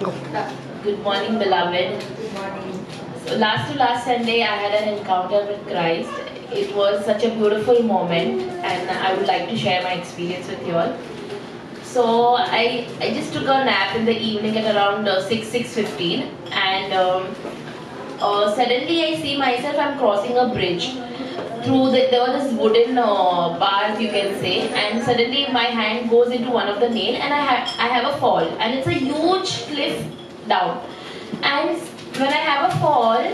Good morning, beloved. Good morning. So last to last Sunday, I had an encounter with Christ. It was such a beautiful moment, and I would like to share my experience with you all. So I, I just took a nap in the evening at around uh, 6 6:15, and um, uh, suddenly I see myself I'm crossing a bridge through the there was this wooden uh, bars you can say, and suddenly my hand goes into one of the nail, and I have I have a fall, and it's a huge cliff down, and when I have a fall,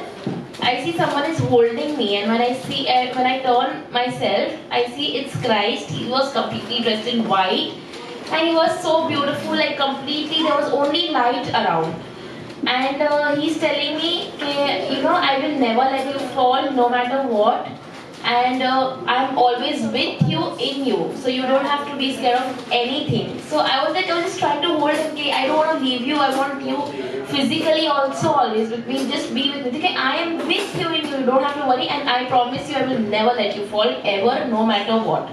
I see someone is holding me, and when I see uh, when I turn myself, I see it's Christ. He was completely dressed in white, and he was so beautiful, like completely there was only light around. And uh, he's telling me, you know, I will never let you fall, no matter what. And uh, I'm always with you in you, so you don't have to be scared of anything. So I was like, I was just trying to hold him. Okay, I don't want to leave you. I want you physically also always with me. Just be with me. Okay, I am with you in you. You don't have to worry. And I promise you, I will never let you fall ever, no matter what.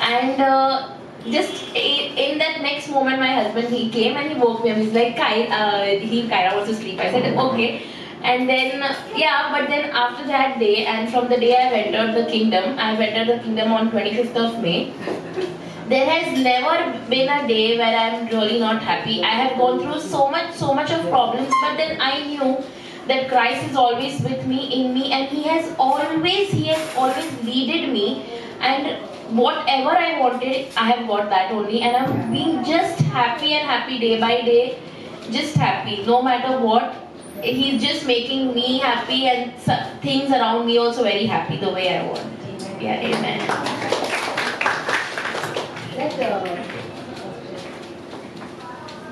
And uh, just in, that next moment, my husband he came and he woke me up. He's like, Kai, uh, he Kyra was asleep. I said, okay. And then, yeah, but then after that day, and from the day I've entered the kingdom, I've entered the kingdom on 25th of May. There has never been a day where I'm really not happy. I have gone through so much, so much of problems, but then I knew that Christ is always with me, in me, and He has always, He has always leaded me. And whatever I wanted, I have got that only. And I'm being just happy and happy day by day, just happy, no matter what. He's just making me happy and things around me also very happy the way I want. Yeah, amen. Let the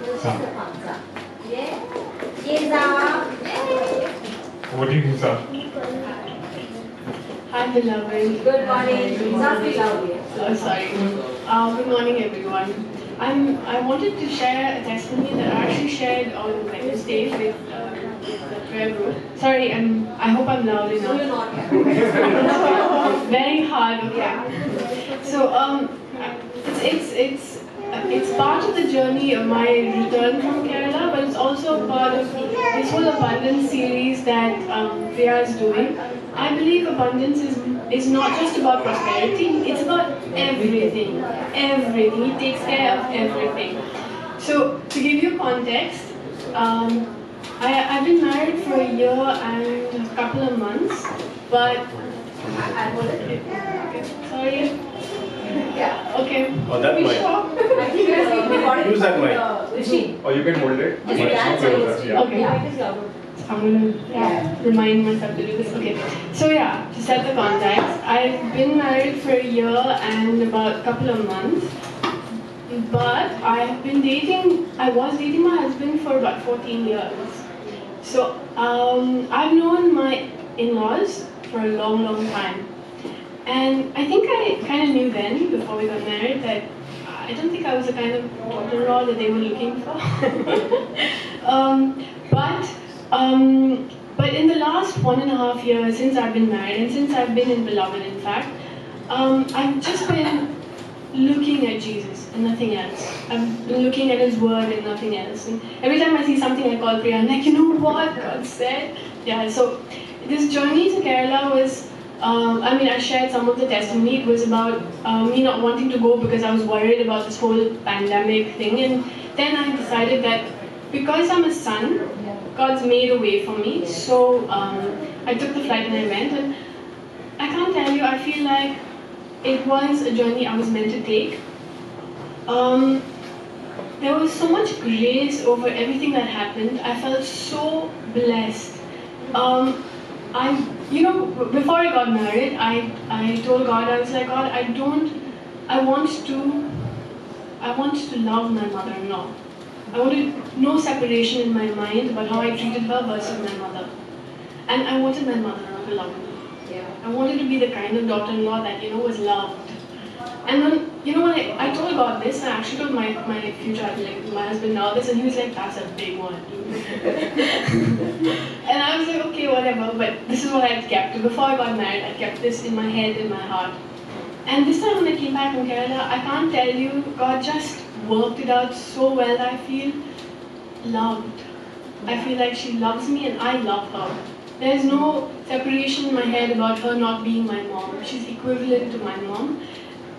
we'll shake the palms up. Yeah. Gaze up. Yay. What do you sir? Hi, beloved. Good morning. Softly loudly. Oh, sorry. Uh, good morning, everyone. I'm. I wanted to share a testimony that I actually shared on Wednesday with uh, the prayer group. Sorry, I'm. I hope I'm loud No, you're enough. not. Very hard. Okay. So um, it's it's it's. It's part of the journey of my return from Kerala, but it's also part of this whole abundance series that um, Priya is doing. I believe abundance is, is not just about prosperity, it's about everything. Everything. He takes care of everything. So, to give you context, um, I, I've been married for a year and a couple of months, but. I hold it. Okay, sorry. Yeah. Okay. Oh, that We mic. sure? I think there's a recording Use that from mic. the machine. Or you can hold it. Just Much that closer, side. yeah. Okay. Yeah, it is louder. I'm gonna yeah, remind myself to do this. Okay. So yeah, to set the context, I've been married for a year and about a couple of months. But I've been dating I was dating my husband for about 14 years. So um, I've known my in-laws for a long, long time. And I think I kind of knew then, before we got married, that I don't think I was the kind of daughter-in-law that they were looking for. um, but um, but in the last one and a half years since I've been married and since I've been in Beloved, in fact, um, I've just been looking at Jesus and nothing else. I'm looking at His Word and nothing else. And every time I see something, I call Priya. I'm like, you know what God said? Yeah. So this journey to Kerala was. Um, I mean, I shared some of the testimony. It was about um, me not wanting to go because I was worried about this whole pandemic thing. And then I decided that because I'm a son, God's made a way for me. So um, I took the flight and I went. And I can't tell you, I feel like it was a journey I was meant to take. Um, there was so much grace over everything that happened. I felt so blessed. Um, I, you know, before I got married, I, I told God, I was like, God, I don't, I want to, I want to love my mother-in-law. I wanted no separation in my mind about how I treated her versus my mother. And I wanted my mother-in-law to love me. I wanted to be the kind of daughter-in-law that, you know, was loved. And then, you know, when I, I told God this, I actually told my, my future, like, my husband now this, and he was like, that's a big one, and I was like, okay, whatever, but this is what I'd kept. Before I got married, I kept this in my head, in my heart. And this time when I came back from Kerala, I can't tell you, God just worked it out so well, I feel. loved. I feel like she loves me and I love her. There's no separation in my head about her not being my mom. She's equivalent to my mom.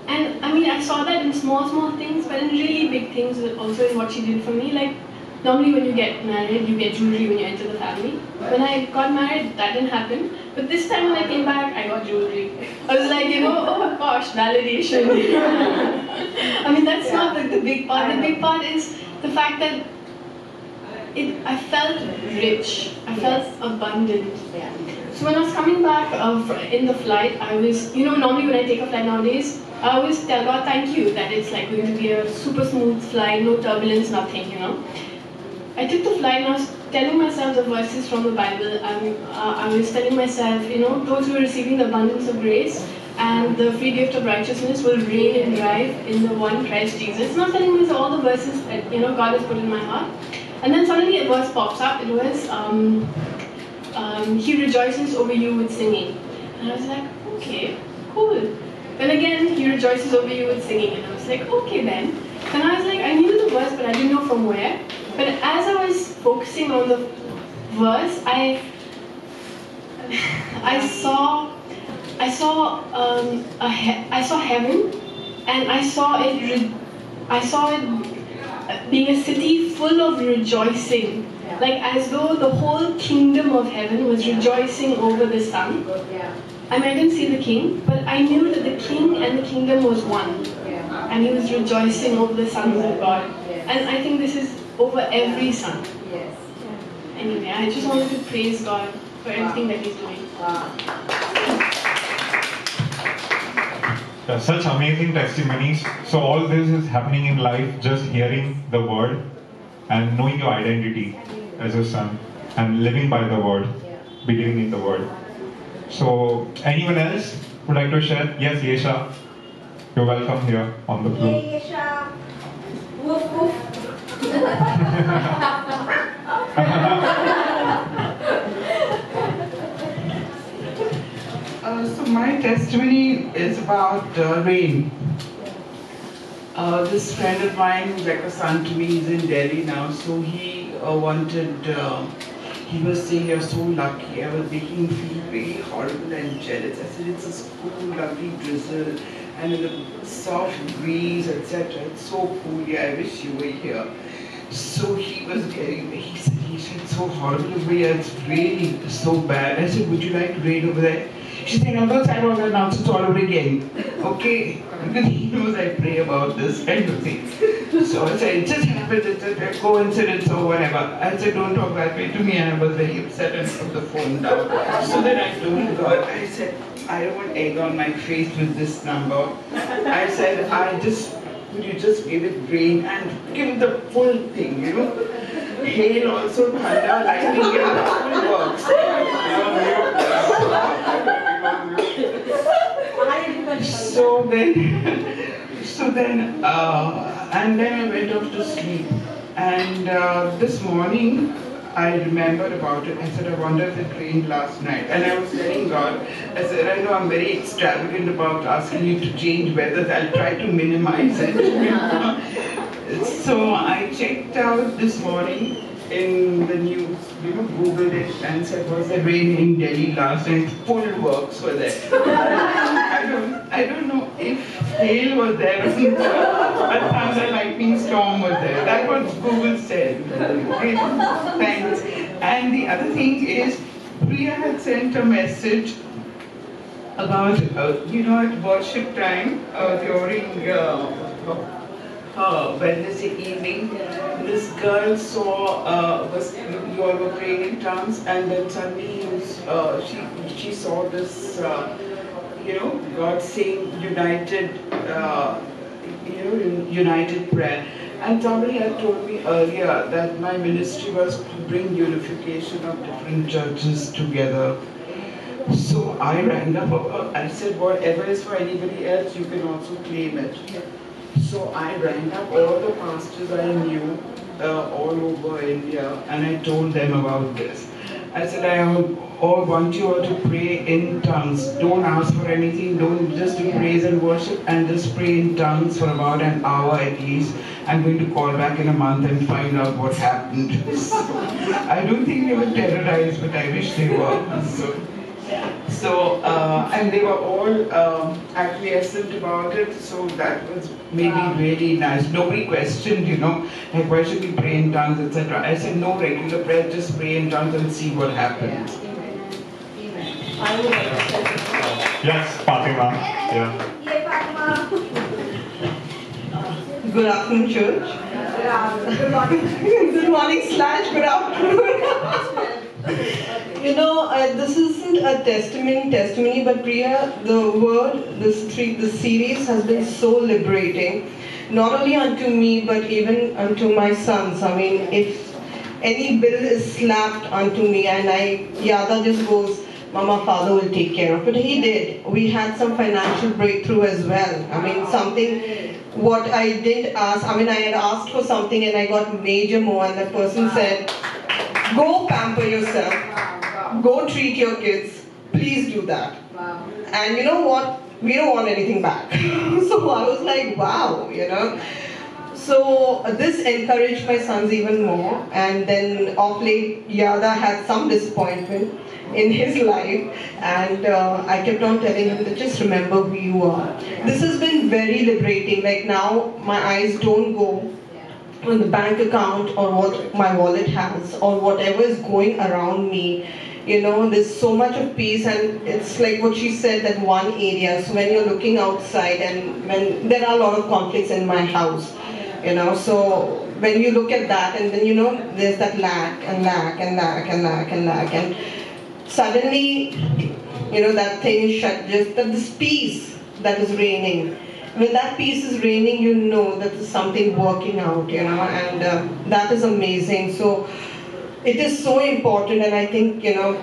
And I mean, I saw that in small, small things, but in really big things also in what she did for me. Like, normally when you get married, you get jewelry when you enter the family. When I got married, that didn't happen. But this time when I came back, I got jewelry. I was like, you know, oh my gosh, validation. I mean, that's not the, the big part. The big part is the fact that it, I felt rich. I felt abundant. Yeah. So when I was coming back of, in the flight, I was, you know, normally when I take a flight nowadays, I always tell God thank you that it's like going to be a super smooth flight, no turbulence, nothing, you know. I took the flight and I was telling myself the verses from the Bible. Um, uh, I was telling myself, you know, those who are receiving the abundance of grace and the free gift of righteousness will reign and thrive in the one Christ Jesus. Not telling me all the verses that, you know, God has put in my heart. And then suddenly a verse pops up. It was, um, um, He rejoices over you with singing. And I was like, okay, cool. Then again, He rejoices over you with singing. And I was like, okay then. And I was like, I knew the verse, but I didn't know from where. But as I was focusing on the verse, I I saw I saw um, I saw heaven, and I saw it. I saw it being a city full of rejoicing, Yeah. like as though the whole kingdom of heaven was rejoicing over the Son. Yeah. I mean, I didn't see the king, but I knew that the king and the kingdom was one, Yeah. and he was rejoicing over the sons of God. Yes. And I think this is over every son. Yes. Anyway, I just wanted to praise God for everything that He's doing. Wow. Yeah, such amazing testimonies. So all this is happening in life, just hearing the word and knowing your identity as a son and living by the word, believing in the word. So anyone else would like to share? Yes, Yesha. You're welcome here on the floor. Yay, Yesha. Woof woof. my testimony is about uh, rain. Uh, this friend of mine who's like a son to me, he's in Delhi now, so he uh, wanted, uh, he was saying, you're so lucky. I was making him feel very horrible and jealous. I said, it's a cool, lovely drizzle and the soft breeze, etc. It's so cool. Yeah, I wish you were here. So he was getting, he said, he said, so horrible over here. It's raining so bad. I said, would you like rain over there? She said, no, don't I want to announce it all over again. Okay? Because he knows I pray about this kind of thing. So I said, it just happened, it's a coincidence or whatever. I said, don't talk that way to me. And I was very upset and put the phone down. So then I told God, I said, I don't want egg on my face with this number. I said, I just, would you just give it rain and give the full thing, you know? Hail also, thunder, lightning, it the full works. So then, so then, uh, and then I went off to sleep. And uh, this morning, I remembered about it. I said, I wonder if it rained last night. And I was telling God, I said, I know I'm very extravagant about asking you to change weather. I'll try to minimize it. so I checked out this morning in the news, you know, Googled it and said, was there rain in Delhi last night? Full works were there. I don't, I don't know if hail was there or something, but thunder, lightning storm was there. That's what Google said. Thanks. And the other thing is, Priya had sent a message about, uh, you know, at worship time uh, during uh, uh, Wednesday evening, this girl saw, uh, was, you all were praying in tongues, and then suddenly uh, she, she saw this, uh, you know, God saying united, uh, you know, united prayer. And somebody had told me earlier that my ministry was to bring unification of different churches together. So I rang up, uh, I said, whatever is for anybody else, you can also claim it. So I rang up all the pastors I knew uh, all over India and I told them about this. I said, I all want you all to pray in tongues. Don't ask for anything, don't just praise and worship and just pray in tongues for about an hour at least. I'm going to call back in a month and find out what happened. I don't think they were terrorized, but I wish they were. So, so uh, and they were all um, acquiescent about it, so that was maybe really nice. Nobody questioned, you know, like why should we pray in tongues, etc. I said no regular prayer, just pray in tongues and see what happens. I would like to say- Yes, Fatima. Yeah. Ye Fatima. Good afternoon, church. Good morning. good morning slash good afternoon. you know, uh, this isn't a testimony, testimony, but Priya, the word, this three, this series has been so liberating, not only unto me, but even unto my sons. I mean, if any bill is slapped onto me and I, Yada just goes, Mama, father will take care of it. He did. We had some financial breakthrough as well. I mean, something what I did ask, I mean, I had asked for something and I got major more, and the person said, Go pamper yourself, go treat your kids, please do that. And you know what? We don't want anything back. so I was like, wow, you know. So this encouraged my sons even more. And then of late, Yada had some disappointment in his life. And uh, I kept on telling him that just remember who you are. This has been very liberating. Like now, my eyes don't go the bank account or what my wallet has or whatever is going around me you know there's so much of peace and it's like what she said that one area. So when you're looking outside and when there are a lot of conflicts in my house you know so when you look at that and then you know there's that lack and lack and lack and lack and lack and suddenly you know that thing shut. Just that this peace that is reigning when that peace is reigning, you know that there's something working out, you know, and uh, that is amazing. So it is so important, and I think, you know,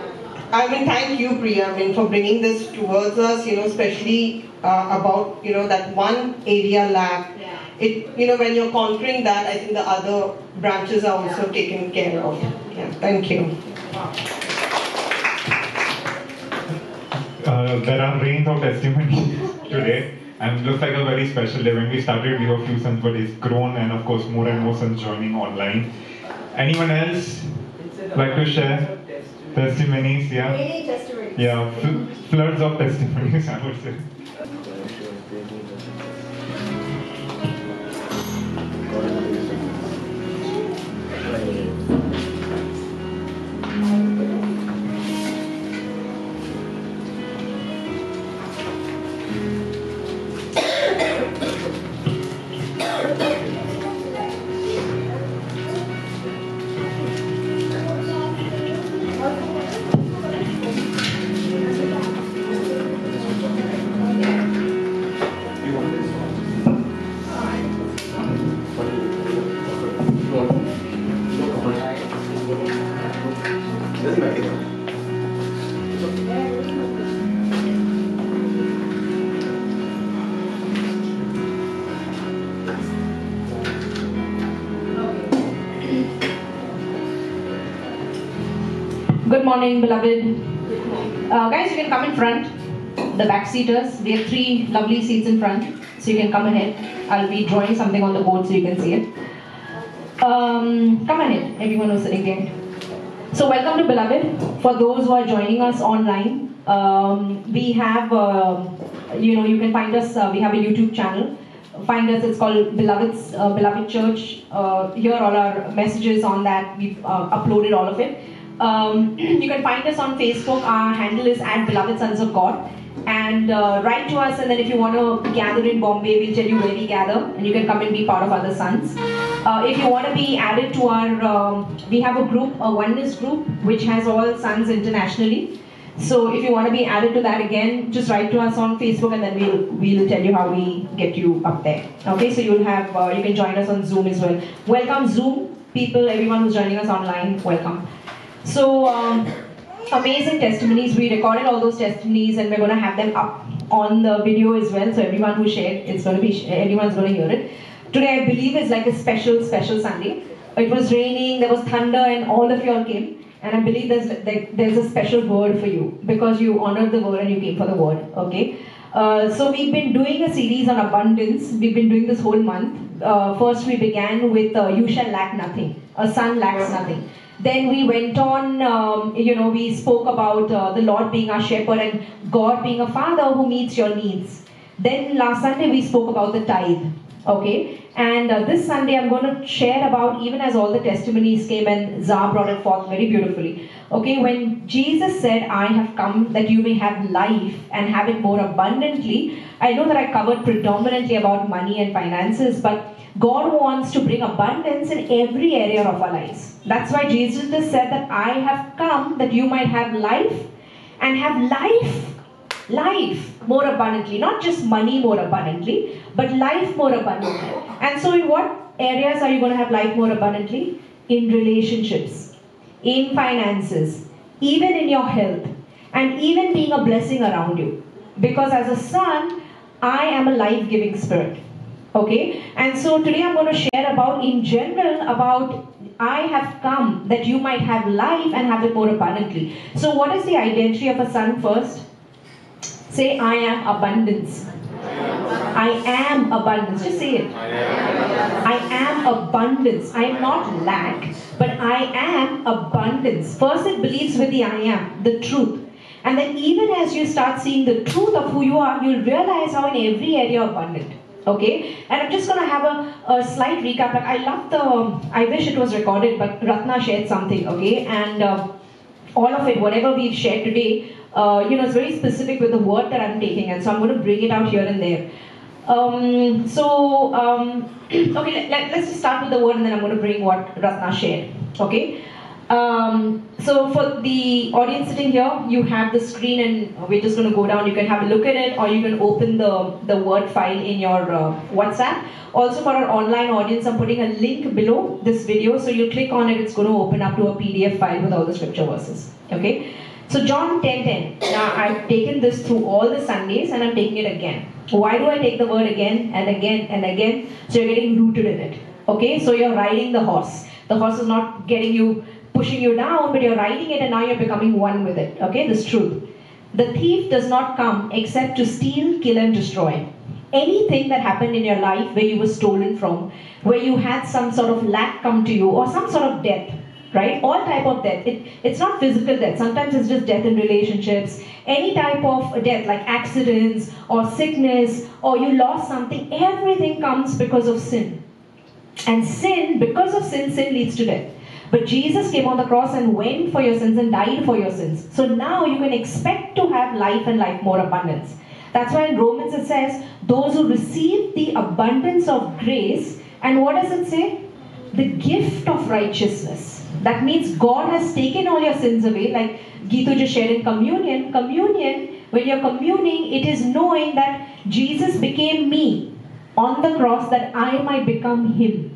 I mean, thank you, Priya, I mean, for bringing this towards us, you know, especially uh, about, you know, that one area lack. Yeah. It, you know, when you're conquering that, I think the other branches are also taken care of. Yeah, thank you. Uh, there are rains of testimonies today, and it looks like a very special day. When we started, we were few sons, but it's grown, and of course, more and more sons joining online. Anyone else like to share testimonies? Yeah, Really testimony. yeah, fl- floods of testimonies, I would say. Morning, beloved. Uh, guys, you can come in front. The back seaters. We have three lovely seats in front, so you can come ahead. I'll be drawing something on the board so you can see it. Um, come ahead, everyone who's sitting there. So, welcome to Beloved. For those who are joining us online, um, we have, uh, you know, you can find us. Uh, we have a YouTube channel. Find us. It's called Beloved's uh, Beloved Church. Uh, here, all our messages on that. We've uh, uploaded all of it. Um, you can find us on Facebook. Our handle is at Beloved Sons of God. And uh, write to us, and then if you want to gather in Bombay, we'll tell you where we gather, and you can come and be part of other sons. Uh, if you want to be added to our, um, we have a group, a oneness group, which has all sons internationally. So if you want to be added to that again, just write to us on Facebook, and then we'll we'll tell you how we get you up there. Okay, so you'll have uh, you can join us on Zoom as well. Welcome Zoom people, everyone who's joining us online. Welcome. So um, amazing testimonies. We recorded all those testimonies, and we're going to have them up on the video as well. So everyone who shared, it's going to be everyone's going to hear it. Today, I believe is like a special, special Sunday. It was raining, there was thunder, and all of you all came. and I believe there's there's a special word for you because you honored the word and you came for the word. Okay. Uh, so we've been doing a series on abundance. We've been doing this whole month. Uh, first, we began with uh, "You shall lack nothing." A son lacks nothing. Then we went on. Um, you know, we spoke about uh, the Lord being our shepherd and God being a father who meets your needs. Then last Sunday we spoke about the tithe. Okay, and uh, this Sunday I'm going to share about even as all the testimonies came and Zah brought it forth very beautifully. Okay, when Jesus said, I have come that you may have life and have it more abundantly, I know that I covered predominantly about money and finances, but God wants to bring abundance in every area of our lives. That's why Jesus said that I have come that you might have life and have life life more abundantly, not just money more abundantly, but life more abundantly. And so, in what areas are you going to have life more abundantly? In relationships, in finances, even in your health, and even being a blessing around you. Because as a son, I am a life giving spirit. Okay? And so today I'm going to share about, in general, about I have come that you might have life and have it more abundantly. So, what is the identity of a son first? Say, I am abundance. I am abundance. Just say it. I am abundance. I am not lack, but I am abundance. First, it believes with the I am, the truth. And then, even as you start seeing the truth of who you are, you'll realize how in every area abundant. Okay, and I'm just to have a, a slight recap. Like I love the, I wish it was recorded, but Ratna shared something. Okay, and uh, all of it, whatever we've shared today, uh, you know, it's very specific with the word that I'm taking, and so I'm to bring it out here and there. Um, so, um, okay, let, us just start with the word, and then I'm to bring what Ratna shared. Okay. Um, so for the audience sitting here, you have the screen, and we're just going to go down. You can have a look at it, or you can open the the word file in your uh, WhatsApp. Also, for our online audience, I'm putting a link below this video. So you click on it, it's going to open up to a PDF file with all the scripture verses. Okay. So John 10:10. 10. Now I've taken this through all the Sundays and I'm taking it again. Why do I take the word again and again and again? So you're getting rooted in it. Okay, so you're riding the horse. The horse is not getting you, pushing you down, but you're riding it and now you're becoming one with it. Okay, this truth. The thief does not come except to steal, kill, and destroy. Anything that happened in your life where you were stolen from, where you had some sort of lack come to you, or some sort of death, right? All type of death. It, it's not physical death. Sometimes it's just death in relationships. Any type of death, like accidents or sickness, or you lost something, everything comes because of sin. And sin, because of sin, sin leads to death. But Jesus came on the cross and went for your sins and died for your sins. So now you can expect to have life and life more abundance. That's why in Romans it says, those who receive the abundance of grace, and what does it say? The gift of righteousness that means God has taken all your sins away, like Geetu just shared in communion. Communion, when you're communing, it is knowing that Jesus became me on the cross that I might become Him.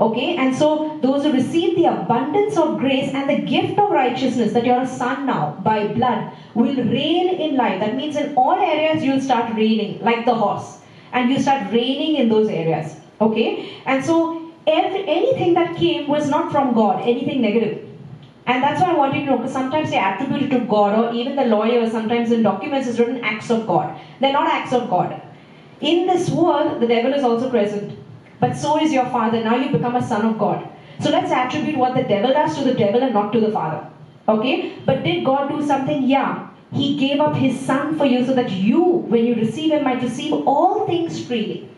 Okay, and so those who receive the abundance of grace and the gift of righteousness that you're a son now by blood will reign in life. That means in all areas you'll start reigning like the horse, and you start reigning in those areas. Okay, and so every, anything that came was not from God, anything negative. And that's why I want you to know, because sometimes they attribute it to God, or even the lawyers, sometimes in documents is written acts of God. They're not acts of God. In this world, the devil is also present. But so is your father. Now you become a son of God. So let's attribute what the devil does to the devil and not to the father. Okay? But did God do something? Yeah. He gave up his son for you so that you, when you receive him, might receive all things freely.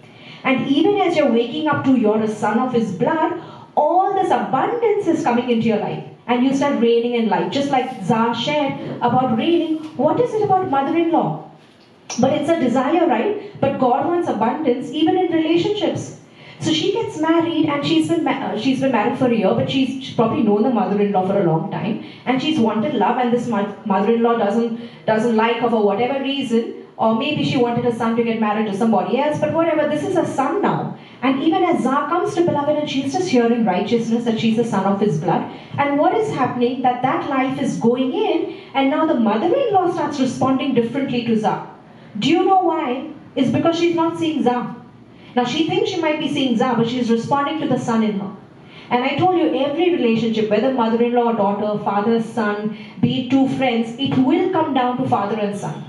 And even as you're waking up to you're a son of his blood, all this abundance is coming into your life. And you start reigning in life. Just like Zah shared about reigning, what is it about mother in law? But it's a desire, right? But God wants abundance even in relationships. So she gets married and she's been ma- uh, she's been married for a year, but she's probably known the mother-in-law for a long time, and she's wanted love, and this mother-in-law doesn't doesn't like her for whatever reason, or maybe she wanted her son to get married to somebody else, but whatever, this is a son now. And even as Zah comes to beloved and she's just hearing righteousness that she's the son of his blood. And what is happening? That that life is going in, and now the mother-in-law starts responding differently to Zah. Do you know why? It's because she's not seeing Zah. Now she thinks she might be seeing Zah, but she's responding to the son in her. And I told you, every relationship, whether mother in law, daughter, father, son, be it two friends, it will come down to father and son.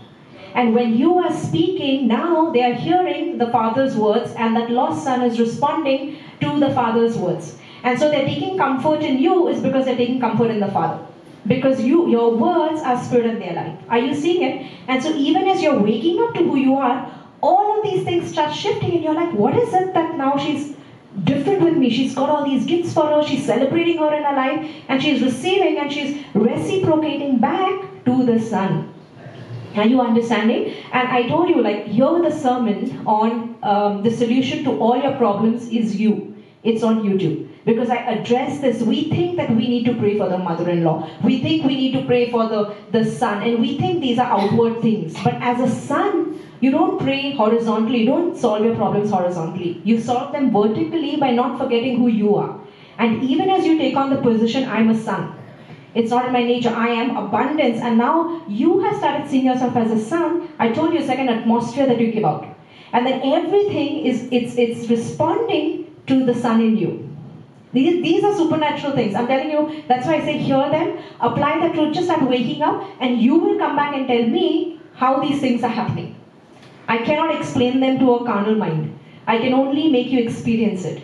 And when you are speaking, now they are hearing the father's words, and that lost son is responding to the father's words. And so they're taking comfort in you is because they're taking comfort in the father. Because you, your words are spirit in their life. Are you seeing it? And so even as you're waking up to who you are, all of these things start shifting, and you're like, what is it that now she's different with me. She's got all these gifts for her, she's celebrating her in her life, and she's receiving and she's reciprocating back to the Son. Are you understanding? And I told you, like, here the sermon on um, the solution to all your problems is you. It's on YouTube. Because I address this. We think that we need to pray for the mother in law. We think we need to pray for the, the son. And we think these are outward things. But as a son, you don't pray horizontally. You don't solve your problems horizontally. You solve them vertically by not forgetting who you are. And even as you take on the position, I'm a son. It's not in my nature. I am abundance. And now you have started seeing yourself as a son. I told you a second atmosphere that you give out. And then everything is it's it's responding to the son in you. These, these are supernatural things. I'm telling you, that's why I say hear them, apply the truth, just start waking up, and you will come back and tell me how these things are happening. I cannot explain them to a carnal mind. I can only make you experience it.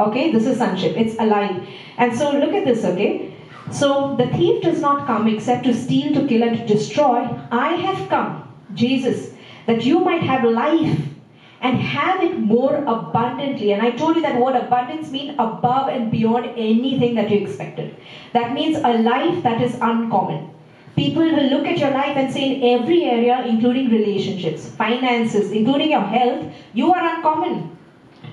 Okay, this is sonship, it's alive. And so look at this, okay? So the thief does not come except to steal, to kill, and to destroy. I have come, Jesus, that you might have life and have it more abundantly. And I told you that word abundance means above and beyond anything that you expected. That means a life that is uncommon. People will look at your life and say, in every area, including relationships, finances, including your health, you are uncommon.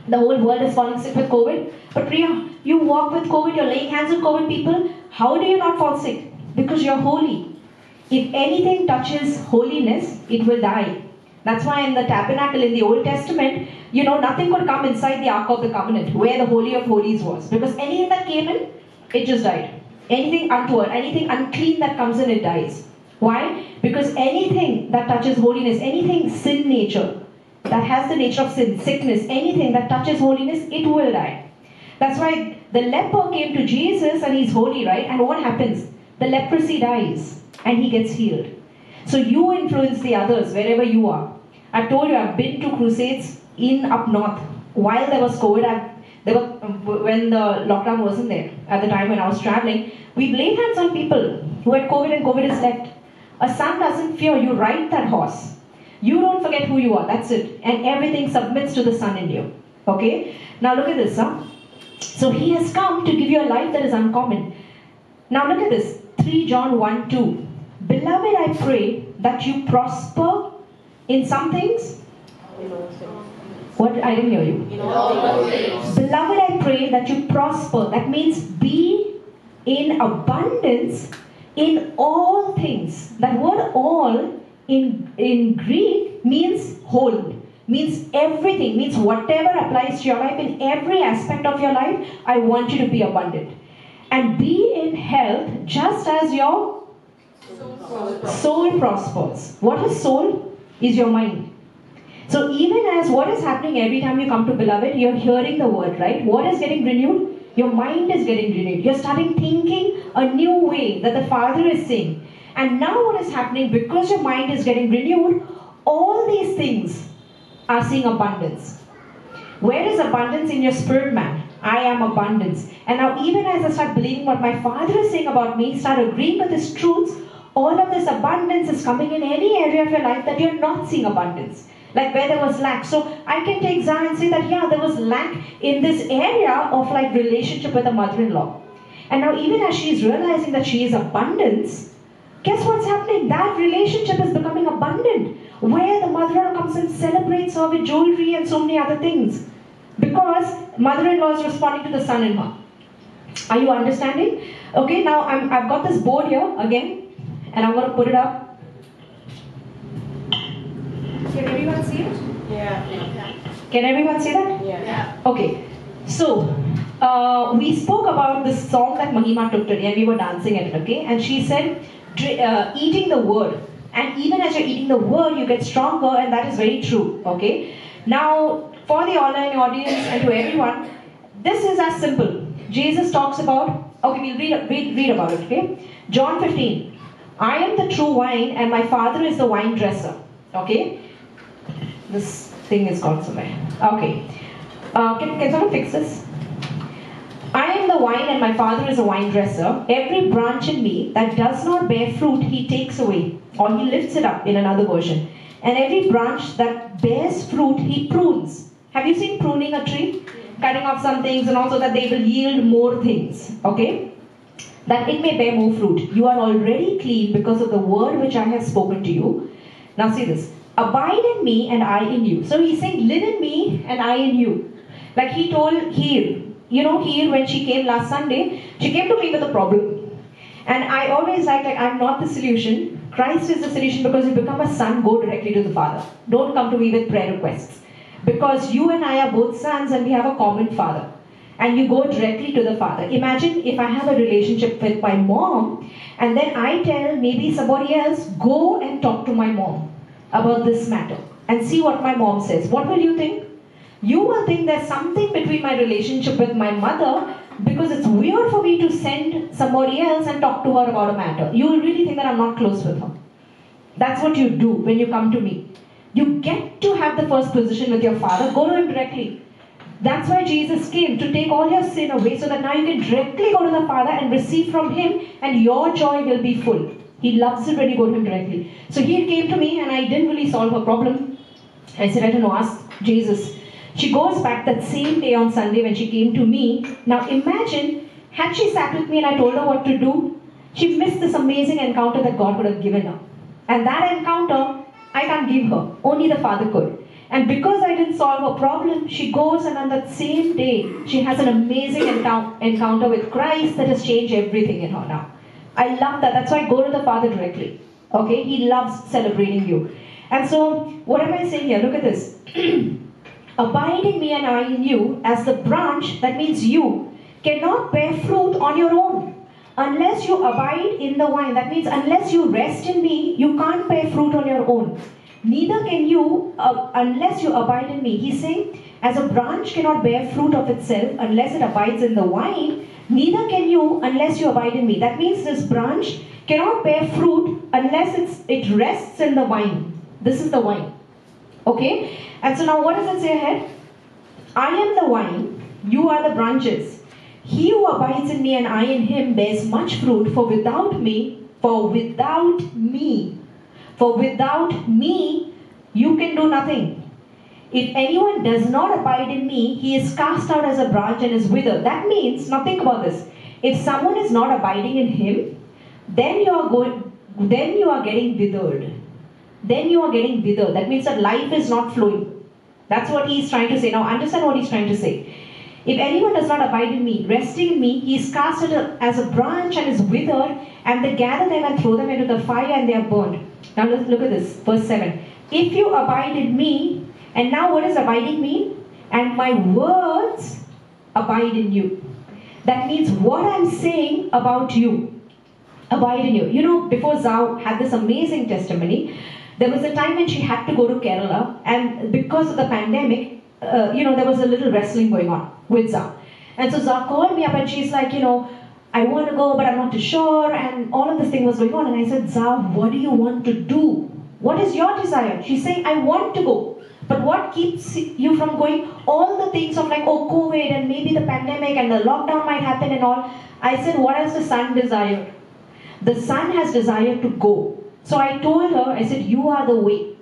The whole world is falling sick with COVID. But Priya, you walk with COVID, you're laying hands on COVID people. How do you not fall sick? Because you're holy. If anything touches holiness, it will die. That's why in the tabernacle in the Old Testament, you know, nothing could come inside the Ark of the Covenant, where the Holy of Holies was. Because anything that came in, it just died. Anything untoward, anything unclean that comes in, it dies. Why? Because anything that touches holiness, anything sin nature, that has the nature of sin, sickness, anything that touches holiness, it will die. That's why the leper came to Jesus and he's holy, right? And what happens? The leprosy dies and he gets healed. So you influence the others wherever you are. I've told you I've been to crusades in up north. While there was COVID, I've, there were, when the lockdown wasn't there at the time when I was traveling, we laid hands on people who had COVID and COVID is left. A son doesn't fear. You ride that horse. You don't forget who you are. That's it. And everything submits to the son in you. Okay? Now look at this. Huh? So he has come to give you a life that is uncommon. Now look at this. 3 John 1 2. Beloved, I pray that you prosper in some things. What? I didn't hear you. Beloved, I pray that you prosper. That means be in abundance in all things. That word all in, in Greek means whole, means everything, means whatever applies to your life, in every aspect of your life, I want you to be abundant. And be in health just as your soul prospers. What is soul? Is your mind. So even as what is happening every time you come to beloved, you're hearing the word, right? What is getting renewed? Your mind is getting renewed. You're starting thinking a new way that the Father is saying. And now what is happening? Because your mind is getting renewed, all these things are seeing abundance. Where is abundance in your spirit man? I am abundance. And now even as I start believing what my Father is saying about me, start agreeing with His truths, all of this abundance is coming in any area of your life that you're not seeing abundance. Like where there was lack. So I can take Zion and say that, yeah, there was lack in this area of like relationship with a mother-in-law. And now even as she's realizing that she is abundance, guess what's happening? That relationship is becoming abundant. Where the mother-in-law comes and celebrates her with jewelry and so many other things. Because mother-in-law is responding to the son-in-law. Are you understanding? Okay, now I'm, I've got this board here again and I'm going to put it up. Can everyone see it? Yeah. Can everyone see that? Yeah. Okay, so uh, we spoke about this song that Mahima took today and we were dancing it, okay? And she said, uh, eating the word. And even as you're eating the word, you get stronger, and that is very true, okay? Now, for the online audience and to everyone, this is as simple. Jesus talks about, okay, we'll read, read, read about it, okay? John 15. I am the true wine and my father is the wine dresser. Okay? This thing is gone somewhere. Okay. Uh, can, can someone fix this? I am the wine and my father is a wine dresser. Every branch in me that does not bear fruit, he takes away, or he lifts it up in another version. And every branch that bears fruit, he prunes. Have you seen pruning a tree? Cutting off some things and also that they will yield more things. Okay? That it may bear more fruit. You are already clean because of the word which I have spoken to you. Now see this. Abide in me and I in you. So he's saying, live in me and I in you. Like he told here, you know, here when she came last Sunday, she came to me with a problem. And I always like, like, I'm not the solution. Christ is the solution because you become a son, go directly to the Father. Don't come to me with prayer requests. Because you and I are both sons and we have a common Father. And you go directly to the Father. Imagine if I have a relationship with my mom and then I tell maybe somebody else, go and talk to my mom about this matter and see what my mom says. What will you think? You will think there's something between my relationship with my mother because it's weird for me to send somebody else and talk to her about a matter. You will really think that I'm not close with her. That's what you do when you come to me. You get to have the first position with your father, go to him directly. That's why Jesus came to take all your sin away so that now you can directly go to the Father and receive from him, and your joy will be full. He loves it when you go to him directly. So he came to me, and I didn't really solve her problem. I said, I don't know, ask Jesus. She goes back that same day on Sunday when she came to me. Now imagine, had she sat with me and I told her what to do, she missed this amazing encounter that God would have given her. And that encounter, I can't give her. Only the Father could. And because I didn't solve her problem, she goes and on that same day, she has an amazing encounter with Christ that has changed everything in her now. I love that. That's why I go to the Father directly. Okay? He loves celebrating you. And so, what am I saying here? Look at this. Abide in me and I in you, as the branch, that means you, cannot bear fruit on your own. Unless you abide in the vine, that means unless you rest in me, you can't bear fruit on your own. Neither can you uh, unless you abide in me. He's saying, as a branch cannot bear fruit of itself unless it abides in the vine, neither can you unless you abide in me. That means this branch cannot bear fruit unless it's, it rests in the vine. This is the vine. Okay? And so now what does it say ahead? I am the vine, you are the branches. He who abides in me and I in him bears much fruit, for without me, for without me, for without me, you can do nothing. If anyone does not abide in me, he is cast out as a branch and is withered. That means, now think about this. If someone is not abiding in him, then you are going then you are getting withered. Then you are getting withered. That means that life is not flowing. That's what he is trying to say. Now understand what he's trying to say. If anyone does not abide in me, resting in me, he is cast as a branch and is withered, and they gather them and throw them into the fire and they are burned. Now look at this, verse 7. If you abide in me, and now what does abiding mean? And my words abide in you. That means what I'm saying about you, abide in you. You know, before Zhao had this amazing testimony, there was a time when she had to go to Kerala, and because of the pandemic, uh, you know, there was a little wrestling going on with Zhao. And so Zhao called me up and she's like, you know, I want to go, but I'm not too sure. And all of this thing was going on. And I said, Zhao, what do you want to do? What is your desire? She's saying, I want to go. But what keeps you from going? All the things of like, oh, COVID and maybe the pandemic and the lockdown might happen and all. I said, what has the son desired? The son has desired to go. So I told her, I said, you are the way.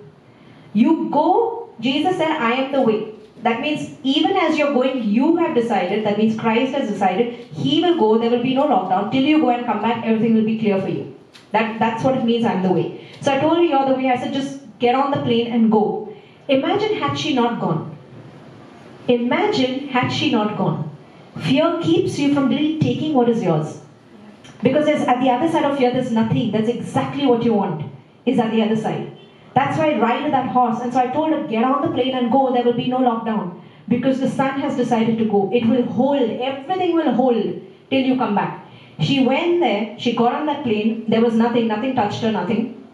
You go, Jesus said, I am the way. That means even as you're going, you have decided, that means Christ has decided, He will go, there will be no lockdown. Till you go and come back, everything will be clear for you. That, that's what it means, I'm the way. So I told her, you're the way. I said, just get on the plane and go. Imagine had she not gone. Imagine had she not gone. Fear keeps you from really taking what is yours. Because at the other side of fear, there's nothing. That's exactly what you want, is at the other side. That's why I ride that horse. And so I told her, get on the plane and go. There will be no lockdown. Because the son has decided to go. It will hold. Everything will hold till you come back. She went there. She got on that plane. There was nothing. Nothing touched her. Nothing.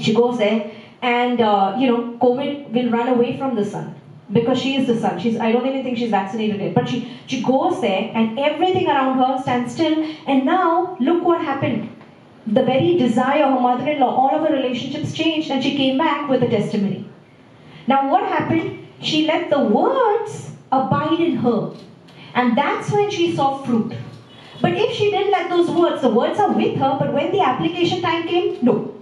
She goes there. And, uh, you know, COVID will run away from the son because she is the son. She's I don't even think she's vaccinated yet. But she, she goes there and everything around her stands still. And now look what happened. The very desire, her mother-in-law, all of her relationships changed and she came back with a testimony. Now what happened? She let the words abide in her. And that's when she saw fruit. But if she didn't let those words, the words are with her, but when the application time came, no.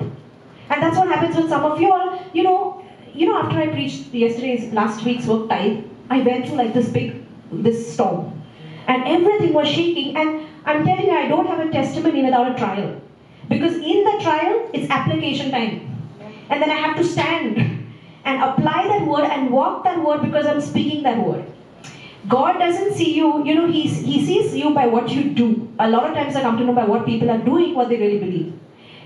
And that's what happens with some of you all. You know, you know, after I preached yesterday's last week's work tithe, I went through like this big this storm. And everything was shaking. And I'm telling you, I don't have a testimony without a trial. Because in the trial, it's application time. And then I have to stand and apply that word and walk that word because I'm speaking that word. God doesn't see you, you know, he, he sees you by what you do. A lot of times I come to know by what people are doing, what they really believe.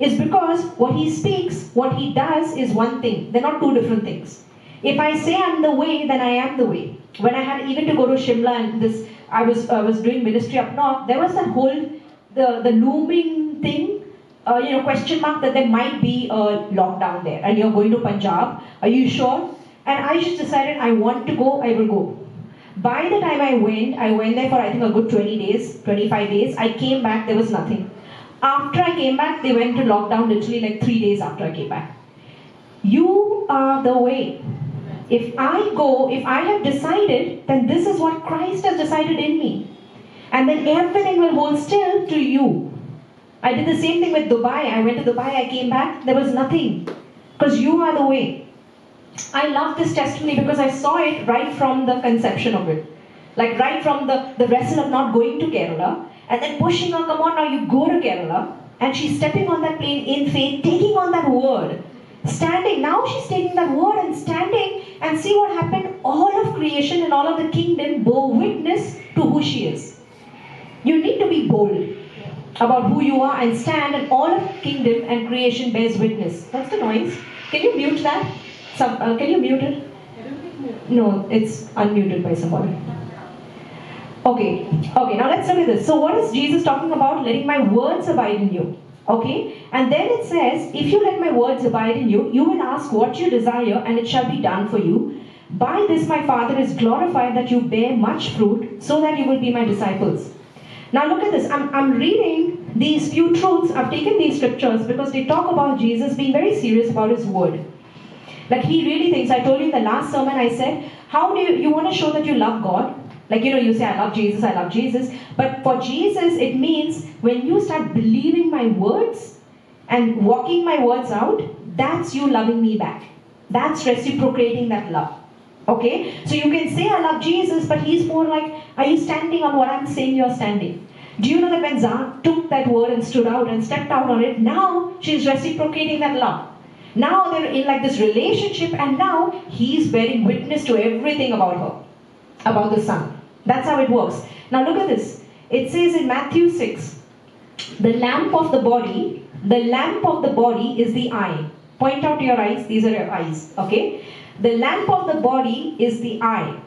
It's because what he speaks, what he does is one thing. They're not two different things. If I say I'm the way, then I am the way. When I had even to go to Shimla and this, I was I was doing ministry up north. There was that whole the the looming thing, uh, you know, question mark that there might be a lockdown there, and you're going to Punjab. Are you sure? And I just decided I want to go. I will go. By the time I went, I went there for I think a good 20 days, 25 days. I came back, there was nothing. After I came back, they went to lockdown literally like three days after I came back. You are the way. If I go, if I have decided, then this is what Christ has decided in me. And then everything will hold still to you. I did the same thing with Dubai. I went to Dubai, I came back, there was nothing. Because you are the way. I love this testimony because I saw it right from the conception of it. Like right from the, the wrestle of not going to Kerala and then pushing her, come on now, you go to Kerala. And she's stepping on that plane in faith, taking on that word. Standing, now she's taking that word and standing and see what happened. All of creation and all of the kingdom bore witness to who she is. You need to be bold about who you are and stand, and all of kingdom and creation bears witness. That's the noise. Can you mute that? Some, uh, can you mute it? No, it's unmuted by somebody. Okay, okay, now let's look at this. So, what is Jesus talking about? Letting my words abide in you. Okay, and then it says, If you let my words abide in you, you will ask what you desire, and it shall be done for you. By this my Father is glorified that you bear much fruit, so that you will be my disciples. Now, look at this. I'm, I'm reading these few truths. I've taken these scriptures because they talk about Jesus being very serious about his word. Like he really thinks, I told you in the last sermon, I said, how do you, you want to show that you love God? Like, you know, you say, I love Jesus, I love Jesus. But for Jesus, it means when you start believing my words and walking my words out, that's you loving me back. That's reciprocating that love. Okay? So you can say, I love Jesus, but he's more like, are you standing on what I'm saying you're standing? Do you know that when Zan took that word and stood out and stepped out on it, now she's reciprocating that love. Now they're in like this relationship, and now he's bearing witness to everything about her, about the son. That's how it works. Now look at this. It says in Matthew 6, the lamp of the body, the lamp of the body is the eye. Point out your eyes, these are your eyes, okay? The lamp of the body is the eye.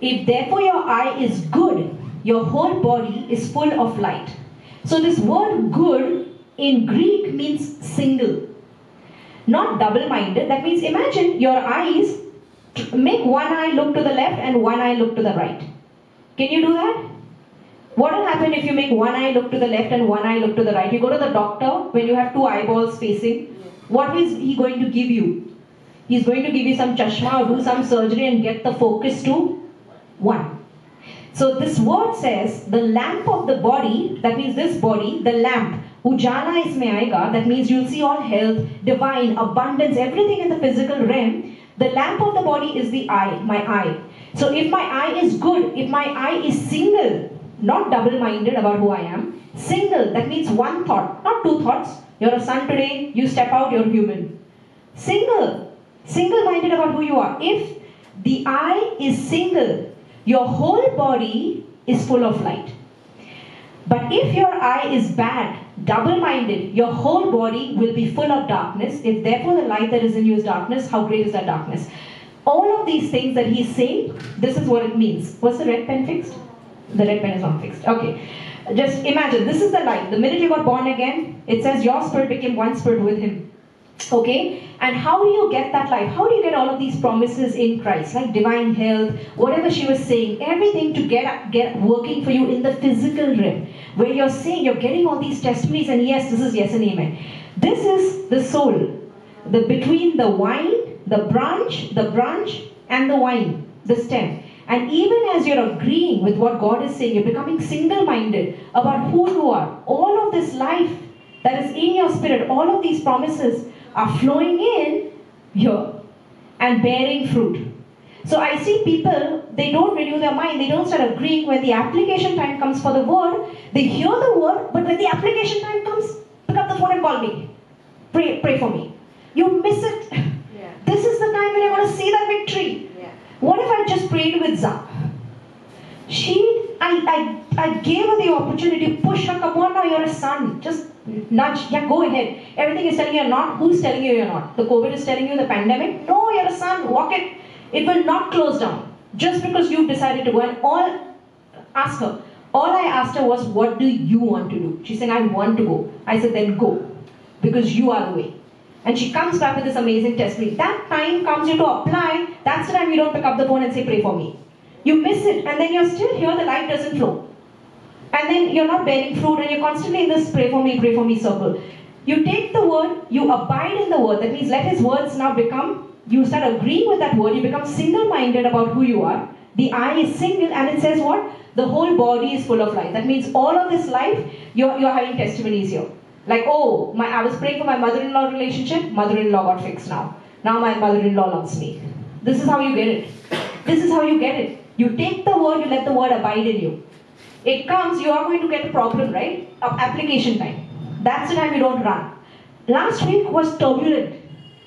If therefore your eye is good, your whole body is full of light. So this word good in Greek means single, not double minded. That means imagine your eyes, make one eye look to the left and one eye look to the right. Can you do that? What will happen if you make one eye look to the left and one eye look to the right? You go to the doctor when you have two eyeballs facing. What is he going to give you? He's going to give you some chashma or do some surgery and get the focus to one. So this word says the lamp of the body, that means this body, the lamp, ujala is me'aega, that means you'll see all health, divine, abundance, everything in the physical realm. The lamp of the body is the eye, my eye. So if my eye is good, if my eye is single, not double-minded about who I am, single, that means one thought, not two thoughts. You're a son today, you step out, you're human. Single, single-minded about who you are. If the eye is single, your whole body is full of light. But if your eye is bad, double minded, your whole body will be full of darkness. If therefore the light that is in you is darkness, how great is that darkness? All of these things that he's saying, this is what it means. Was the red pen fixed? The red pen is not fixed. Okay. Just imagine, this is the light. The minute you got born again, it says your spirit became one spirit with him. Okay? And how do you get that life? How do you get all of these promises in Christ? Like divine health, whatever she was saying, everything to get get working for you in the physical realm. Where you're saying you're getting all these testimonies, and yes, this is yes and amen. This is the soul. The between the wine, the branch, the branch, and the wine, the stem. And even as you're agreeing with what God is saying, you're becoming single minded about who you are. All of this life that is in your spirit, all of these promises are flowing in here and bearing fruit. So I see people, they don't renew their mind, they don't start agreeing when the application time comes for the word. They hear the word, but when the application time comes, pick up the phone and call me. Pray, pray for me. You miss it. This is the time when you're going to see that victory. Yeah. What if I just prayed with Za? She, I, I, I gave her the opportunity, push her, come on now, you're a son. Just nudge, yeah, go ahead. Everything is telling you you're not. Who's telling you you're not? The COVID is telling you, the pandemic? No, you're a son, walk it. It will not close down. Just because you've decided to go. And all, ask her. All I asked her was, what do you want to do? She said, I want to go. I said, then go. Because you are the way. And she comes back with this amazing testimony. That time comes you to apply. That's the time you don't pick up the phone and say, pray for me. You miss it, and then you're still here, the light doesn't flow. And then you're not bearing fruit, and you're constantly in this pray for me, pray for me circle. You take the word, you abide in the word. That means let his words now become, you start agreeing with that word, you become single minded about who you are. The eye is single, and it says what? The whole body is full of life. That means all of this life, you're, you're having testimonies here. Like, oh, my, I was praying for my mother in law relationship, mother in law got fixed now. Now my mother in law loves me. This is how you get it. This is how you get it. You take the word, you let the word abide in you. It comes, you are going to get a problem, right? Of application time. That's the time you don't run. Last week was turbulent.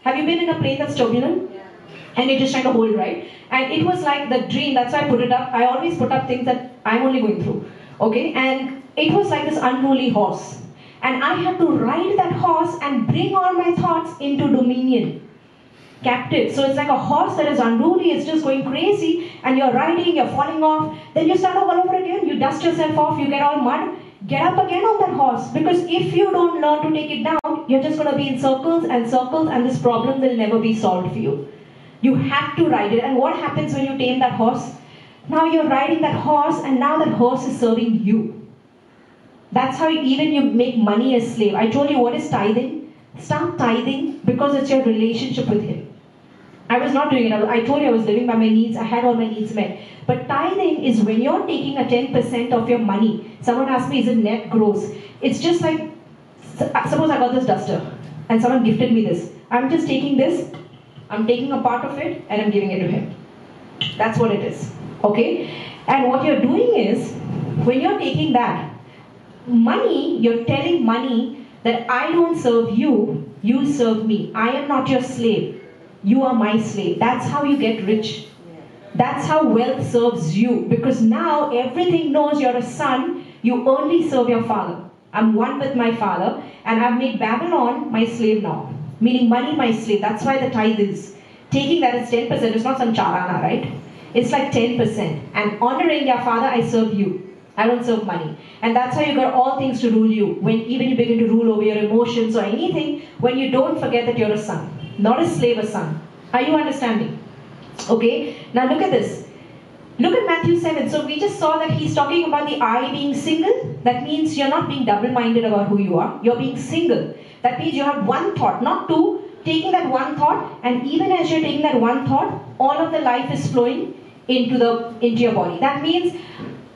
Have you been in a plane that's turbulent? Yeah. And you're just trying to hold, right? And it was like the dream, that's why I put it up. I always put up things that I'm only going through. Okay? And it was like this unruly horse. And I had to ride that horse and bring all my thoughts into dominion captive. So it's like a horse that is unruly, it's just going crazy, and you're riding, you're falling off. Then you start all over again, you dust yourself off, you get all mud. Get up again on that horse because if you don't learn to take it down, you're just going to be in circles and circles, and this problem will never be solved for you. You have to ride it. And what happens when you tame that horse? Now you're riding that horse, and now that horse is serving you. That's how even you make money as slave. I told you what is tithing. Start tithing because it's your relationship with Him. I was not doing it. I told you I was living by my needs. I had all my needs met. But tithing is when you're taking a 10% of your money. Someone asked me, is it net gross? It's just like, suppose I got this duster and someone gifted me this. I'm just taking this, I'm taking a part of it and I'm giving it to him. That's what it is. Okay? And what you're doing is, when you're taking that, money, you're telling money that I don't serve you, you serve me. I am not your slave. You are my slave. That's how you get rich. That's how wealth serves you. Because now everything knows you're a son, you only serve your father. I'm one with my father, and I've made Babylon my slave now. Meaning money my slave. That's why the tithe is. Taking that is 10%, it's not some charana, right? It's like 10%. And honoring your father, I serve you. I don't serve money. And that's how you got all things to rule you. When even you begin to rule over your emotions or anything, when you don't forget that you're a son. Not a slave, a son. Are you understanding? Okay, now look at this. Look at Matthew 7. So we just saw that he's talking about the I being single. That means you're not being double minded about who you are, you're being single. That means you have one thought, not two. Taking that one thought, and even as you're taking that one thought, all of the life is flowing into the into your body. That means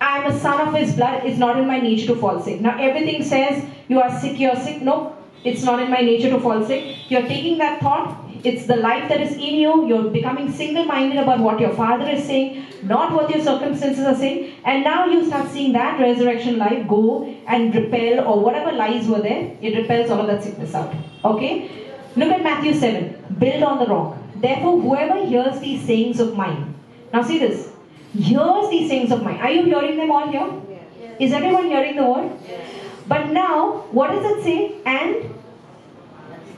I'm a son of his blood. It's not in my nature to fall sick. Now everything says you are sick, you're sick. No, it's not in my nature to fall sick. You're taking that thought, it's the life that is in you. You're becoming single minded about what your father is saying, not what your circumstances are saying. And now you start seeing that resurrection life go and repel, or whatever lies were there, it repels all of that sickness out. Okay? Look at Matthew 7. Build on the rock. Therefore, whoever hears these sayings of mine. Now, see this. Hears these sayings of mine. Are you hearing them all here? Is everyone hearing the word? But now, what does it say? And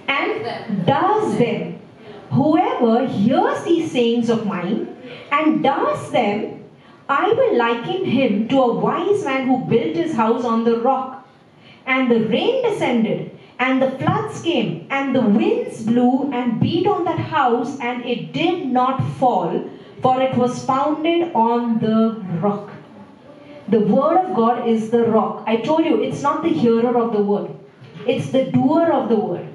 and does them. Whoever hears these sayings of mine and does them, I will liken him to a wise man who built his house on the rock. And the rain descended, And the floods came, and the winds blew and beat on that house, and it did not fall, for it was founded on the rock. The word of God is the rock. I told you, it's not the hearer of the word, it's the doer of the word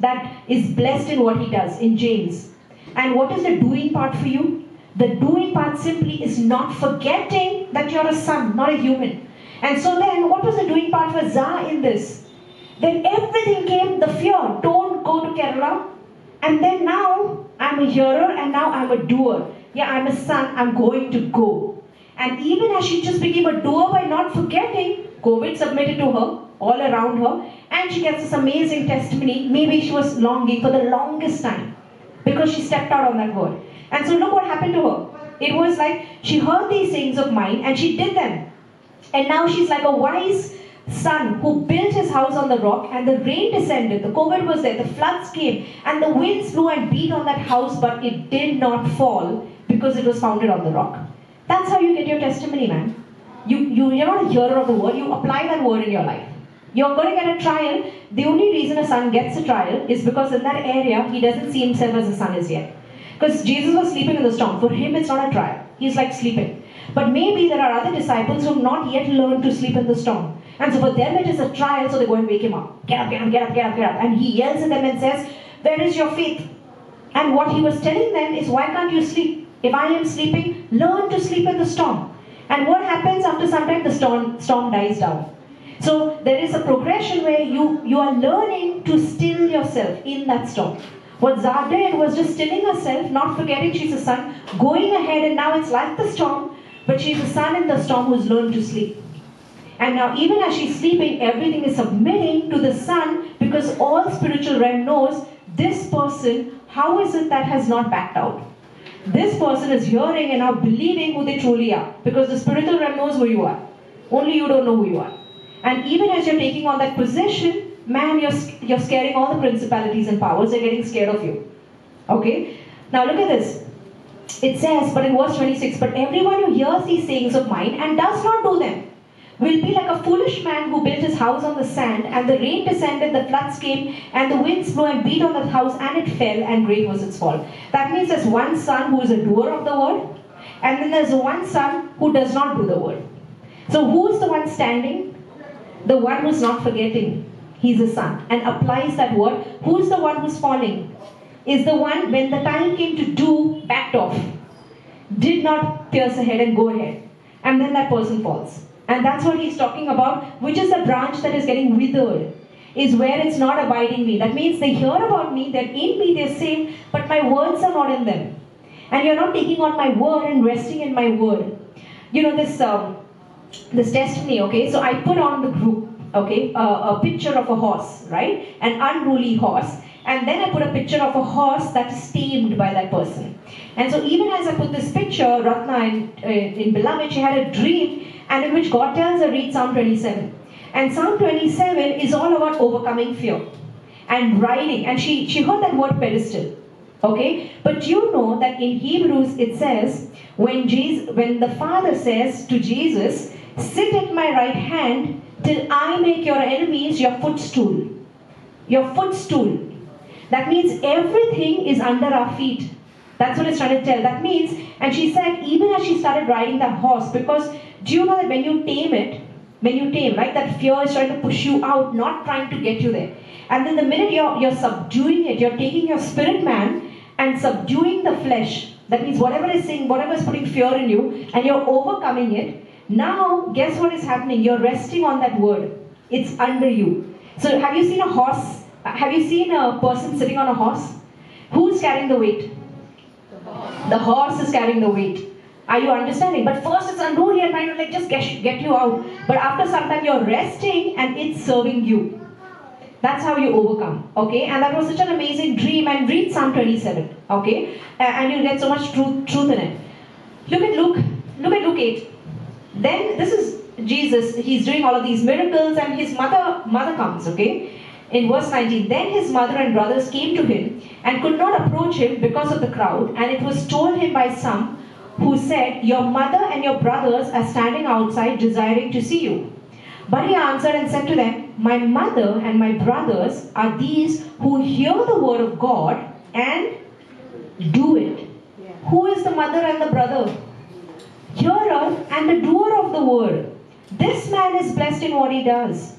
that is blessed in what he does in James. And what is the doing part for you? The doing part simply is not forgetting that you're a son, not a human. And so then, what was the doing part for Za in this? Then everything came, the fear, don't go to Kerala. And then now, I'm a hearer and now I'm a doer. Yeah, I'm a son, I'm going to go. And even as she just became a doer by not forgetting, COVID submitted to her, all around her, and she gets this amazing testimony. Maybe she was longing for the longest time because she stepped out on that word. And so look what happened to her. It was like she heard these sayings of mine and she did them. And now she's like a wise son who built his house on the rock and the rain descended, the COVID was there, the floods came, and the winds blew and beat on that house, but it did not fall because it was founded on the rock. That's how you get your testimony, man. You, you, you're not a hearer of the word, you apply that word in your life. You're going to get a trial. The only reason a son gets a trial is because in that area he doesn't see himself as a son as yet. Because Jesus was sleeping in the storm. For him, it's not a trial. He's like sleeping. But maybe there are other disciples who have not yet learned to sleep in the storm. And so for them, it is a trial, so they go and wake him up. Get up, get up, get up, get up, get up. And he yells at them and says, Where is your faith? And what he was telling them is, Why can't you sleep? If I am sleeping, learn to sleep in the storm. And what happens after some time? The storm, storm dies down. So there is a progression where you, you are learning to still yourself in that storm. What Zah did was just stilling herself, not forgetting she's a son, going ahead, and now it's like the storm, but she's a son in the storm who's learned to sleep. And now, even as she's sleeping, everything is submitting to the son because all spiritual realm knows this person, how is it that has not backed out? This person is hearing and now believing who they truly are because the spiritual realm knows who you are. Only you don't know who you are. And even as you're taking on that position, man, you're, you're scaring all the principalities and powers. They're getting scared of you. Okay? Now look at this. It says, but in verse 26, but everyone who hears these sayings of mine and does not do them will be like a foolish man who built his house on the sand, and the rain descended, the floods came, and the winds blew and beat on that house, and it fell, and great was its fall. That means there's one son who is a doer of the word, and then there's one son who does not do the word. So who's the one standing? The one who's not forgetting. He's a son and applies that word. Who's the one who's falling? Is the one when the time came to do, backed off. Did not pierce ahead and go ahead. And then that person falls. And that's what he's talking about, which is the branch that is getting withered, is where it's not abiding me. That means they hear about me, they're in me, they're saved, but my words are not in them. And you're not taking on my word and resting in my word. You know, this um, this testimony, okay? So I put on the group, okay, uh, a picture of a horse, right? An unruly horse. And then I put a picture of a horse that is tamed by that person. And so even as I put this picture, Ratna in, in she had a dream and in which God tells her, read Psalm 27. And Psalm 27 is all about overcoming fear and riding. And she, she heard that word pedestal. Okay? But you know that in Hebrews it says, when, Jesus, when the Father says to Jesus, sit at my right hand till I make your enemies your footstool. Your footstool. That means everything is under our feet. That's what it's trying to tell. That means, and she said, even as she started riding that horse, because do you know that when you tame it, when you tame, right, that fear is trying to push you out, not trying to get you there. And then the minute you're, you're subduing it, you're taking your spirit man and subduing the flesh. That means whatever is saying, whatever is putting fear in you, and you're overcoming it. Now, guess what is happening? You're resting on that word. It's under you. So, have you seen a horse? Have you seen a person sitting on a horse? Who's carrying the weight? The horse is carrying the weight. Are you understanding? But first it's unruly and trying to like just get, get you out. But after some time you're resting and it's serving you. That's how you overcome. Okay? And that was such an amazing dream. And read Psalm 27. Okay? And you'll get so much truth, truth in it. Look at Luke. Look at Luke 8. Then this is Jesus. He's doing all of these miracles and his mother mother comes, okay? In verse 19, then his mother and brothers came to him and could not approach him because of the crowd, and it was told him by some who said, Your mother and your brothers are standing outside desiring to see you. But he answered and said to them, My mother and my brothers are these who hear the word of God and do it. Who is the mother and the brother? Hearer and the doer of the word. This man is blessed in what he does.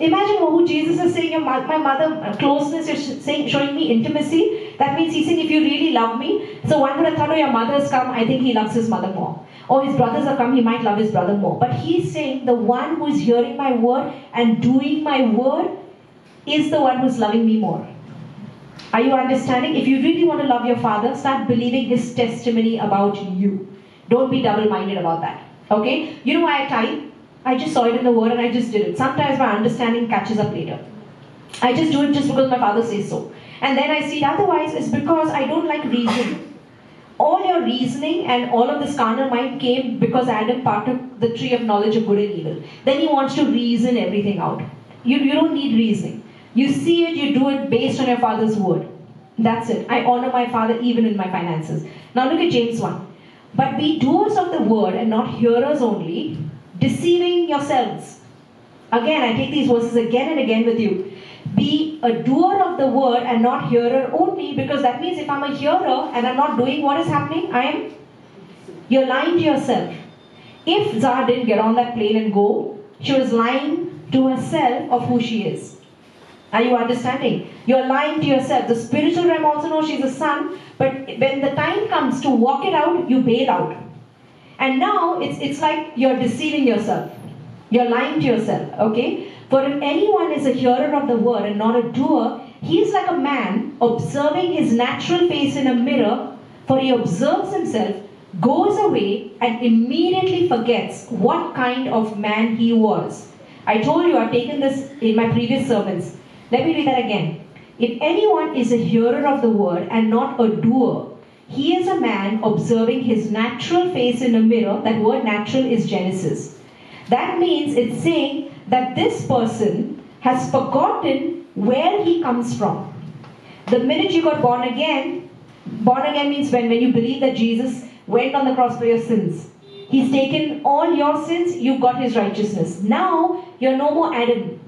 Imagine who Jesus is saying, your my mother, uh, closeness, you're saying, showing me intimacy. That means he's saying, if you really love me. So one would have thought, oh, your mother has come, I think he loves his mother more. Or his brothers have come, he might love his brother more. But he's saying, the one who is hearing my word and doing my word is the one who's loving me more. Are you understanding? If you really want to love your father, start believing his testimony about you. Don't be double minded about that. Okay? You know why I type? I just saw it in the word and I just did it. Sometimes my understanding catches up later. I just do it just because my father says so. And then I see it otherwise, it's because I don't like reason. All your reasoning and all of this carnal mind came because Adam partook the tree of knowledge of good and evil. Then he wants to reason everything out. You, you don't need reasoning. You see it, you do it based on your father's word. That's it. I honor my father even in my finances. Now look at James 1. But be doers of the word and not hearers only, deceiving yourselves. Again, I take these verses again and again with you. Be a doer of the word and not hearer only, because that means if I'm a hearer and I'm not doing what is happening, I am. You're lying to yourself. If Zara didn't get on that plane and go, she was lying to herself of who she is. Are you understanding? You're lying to yourself. The spiritual realm also knows she's a son, but when the time comes to walk it out, you bail out. And now it's, it's like you're deceiving yourself. You're lying to yourself, okay? For if anyone is a hearer of the word and not a doer, he is like a man observing his natural face in a mirror, for he observes himself, goes away, and immediately forgets what kind of man he was. I told you I've taken this in my previous sermons. Let me read that again. If anyone is a hearer of the word and not a doer, he is a man observing his natural face in a mirror. That word natural is Genesis. That means it's saying that this person has forgotten where he comes from. The minute you got born again, born again means when, when you believe that Jesus went on the cross for your sins. He's taken all your sins, you got his righteousness. Now you're no more Adam,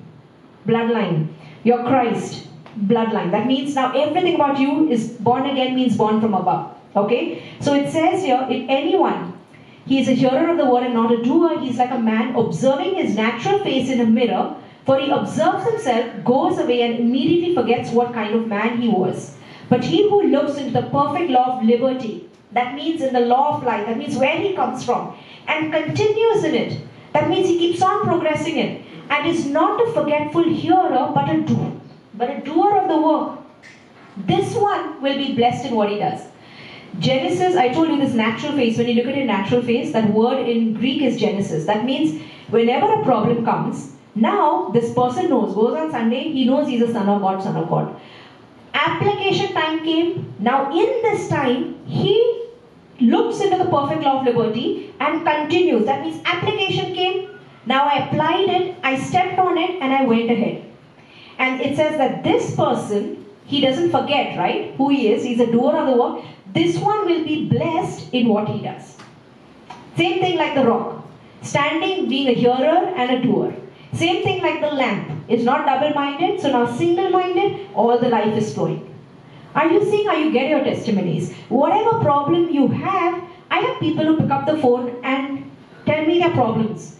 bloodline. You're Christ, bloodline. That means now everything about you is born again means born from above. Okay? So it says here, if anyone, he is a hearer of the word and not a doer, he's like a man observing his natural face in a mirror, for he observes himself, goes away, and immediately forgets what kind of man he was. But he who looks into the perfect law of liberty, that means in the law of life, that means where he comes from, and continues in it, that means he keeps on progressing in, and is not a forgetful hearer, but a doer, but a doer of the work. This one will be blessed in what he does. Genesis, I told you this natural phase, when you look at a natural phase, that word in Greek is Genesis. That means whenever a problem comes, now this person knows, goes on Sunday, he knows he's a son of God, son of God. Application time came. Now, in this time, he looks into the perfect law of liberty and continues. That means application came. Now I applied it, I stepped on it, and I went ahead. And it says that this person, he doesn't forget, right, who he is. He's a doer of the work. This one will be blessed in what he does. Same thing like the rock. Standing, being a hearer and a doer. Same thing like the lamp. It's not double minded, so now single minded, all the life is flowing. Are you seeing how you get your testimonies? Whatever problem you have, I have people who pick up the phone and tell me their problems.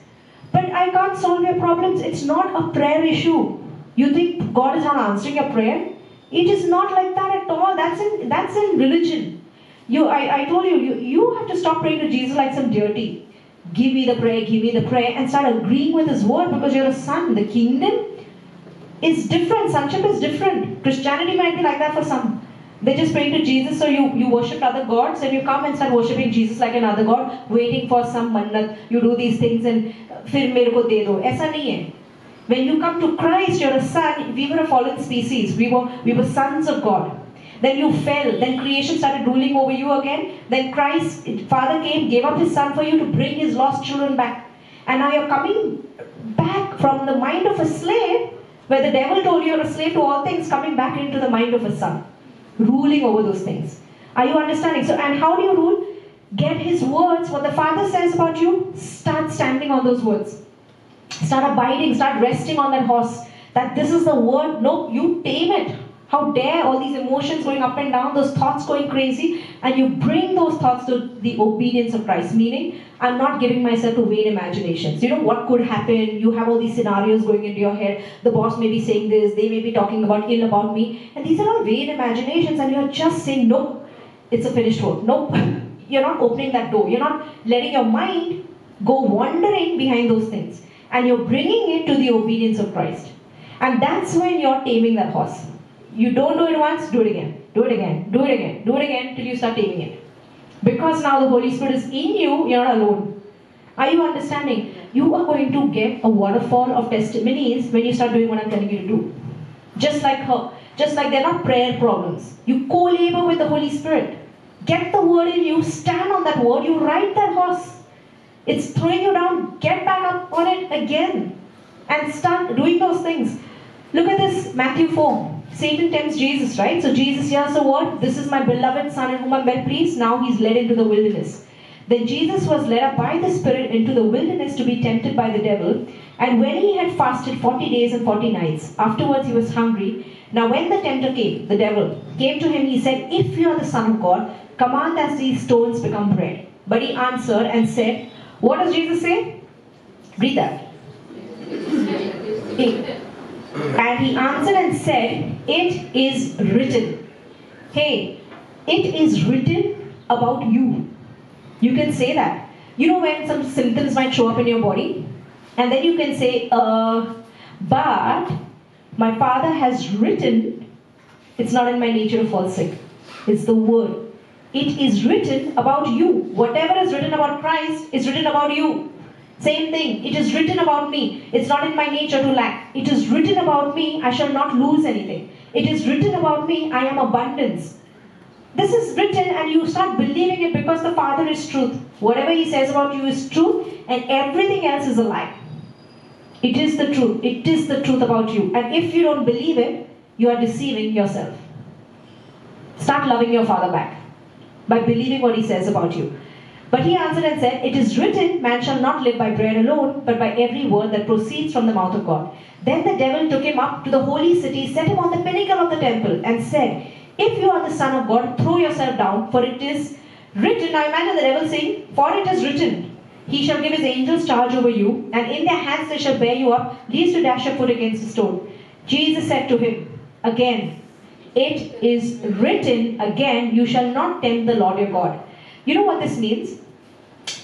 But I can't solve your problems. It's not a prayer issue. You think God is not answering your prayer? It is not like that at all. That's in that's in religion. You I, I told you, you you have to stop praying to Jesus like some deity. Give me the prayer, give me the prayer, and start agreeing with his word because you're a son. The kingdom is different. Sonship is different. Christianity might be like that for some. They just pray to Jesus, so you, you worship other gods, and you come and start worshipping Jesus like another god, waiting for some mannat. You do these things and फिर मेरे को दे दो. ऐसा नहीं है. When you come to Christ, you're a son. We were a fallen species. We were we were sons of God. Then you fell. Then creation started ruling over you again. Then Christ, Father came, gave up His Son for you to bring His lost children back. And now you're coming back from the mind of a slave, where the devil told you you're a slave to all things, coming back into the mind of a son, ruling over those things. Are you understanding? So, and how do you rule? Get His words, what the Father says about you, start standing on those words. Start abiding, start resting on that horse. That this is the word. No, you tame it. How dare all these emotions going up and down, those thoughts going crazy, and you bring those thoughts to the obedience of Christ. Meaning, I'm not giving myself to vain imaginations. You know what could happen? You have all these scenarios going into your head. The boss may be saying this, they may be talking about ill about me, and these are all vain imaginations, and you're just saying, Nope, it's a finished work. Nope. You're not opening that door. You're not letting your mind go wandering behind those things. And you're bringing it to the obedience of Christ. And that's when you're taming that horse. You don't do it once, do it again. Do it again. Do it again. Do it again till you start taming it. Because now the Holy Spirit is in you, you're not alone. Are you understanding? You are going to get a waterfall of testimonies when you start doing what I'm telling you to do. Just like her. Just like they're not prayer problems. You co labor with the Holy Spirit. Get the word in you, stand on that word, you ride that horse. It's throwing you down, get back up on it again and start doing those things. Look at this, Matthew 4. Satan tempts Jesus, right? So Jesus hears the word, This is my beloved Son in whom I'm well pleased. Now he's led into the wilderness. Then Jesus was led up by the Spirit into the wilderness to be tempted by the devil. And when he had fasted 40 days and 40 nights, afterwards he was hungry. Now, when the tempter came, the devil, came to him, he said, If you are the Son of God, command that these stones become bread. But he answered and said, What does Jesus say? Read that. And he answered and said, It is written. Hey, it is written about you. You can say that. You know when some symptoms might show up in your body? And then you can say, uh, but my father has written, it's not in my nature to fall sick. It's the word. It is written about you. Whatever is written about Christ is written about you. Same thing. It is written about me. It's not in my nature to lack. It is written about me. I shall not lose anything. It is written about me. I am abundance. This is written, and you start believing it because the Father is truth. Whatever He says about you is truth, and everything else is a lie. It is the truth. It is the truth about you. And if you don't believe it, you are deceiving yourself. Start loving your Father back by believing what He says about you. But he answered and said, It is written, Man shall not live by bread alone, but by every word that proceeds from the mouth of God. Then the devil took him up to the holy city, set him on the pinnacle of the temple, and said, If you are the Son of God, throw yourself down, for it is written. Now imagine the devil saying, For it is written, He shall give his angels charge over you, and in their hands they shall bear you up, lest you dash your foot against a stone. Jesus said to him, Again, it is written again, You shall not tempt the Lord your God. You know what this means?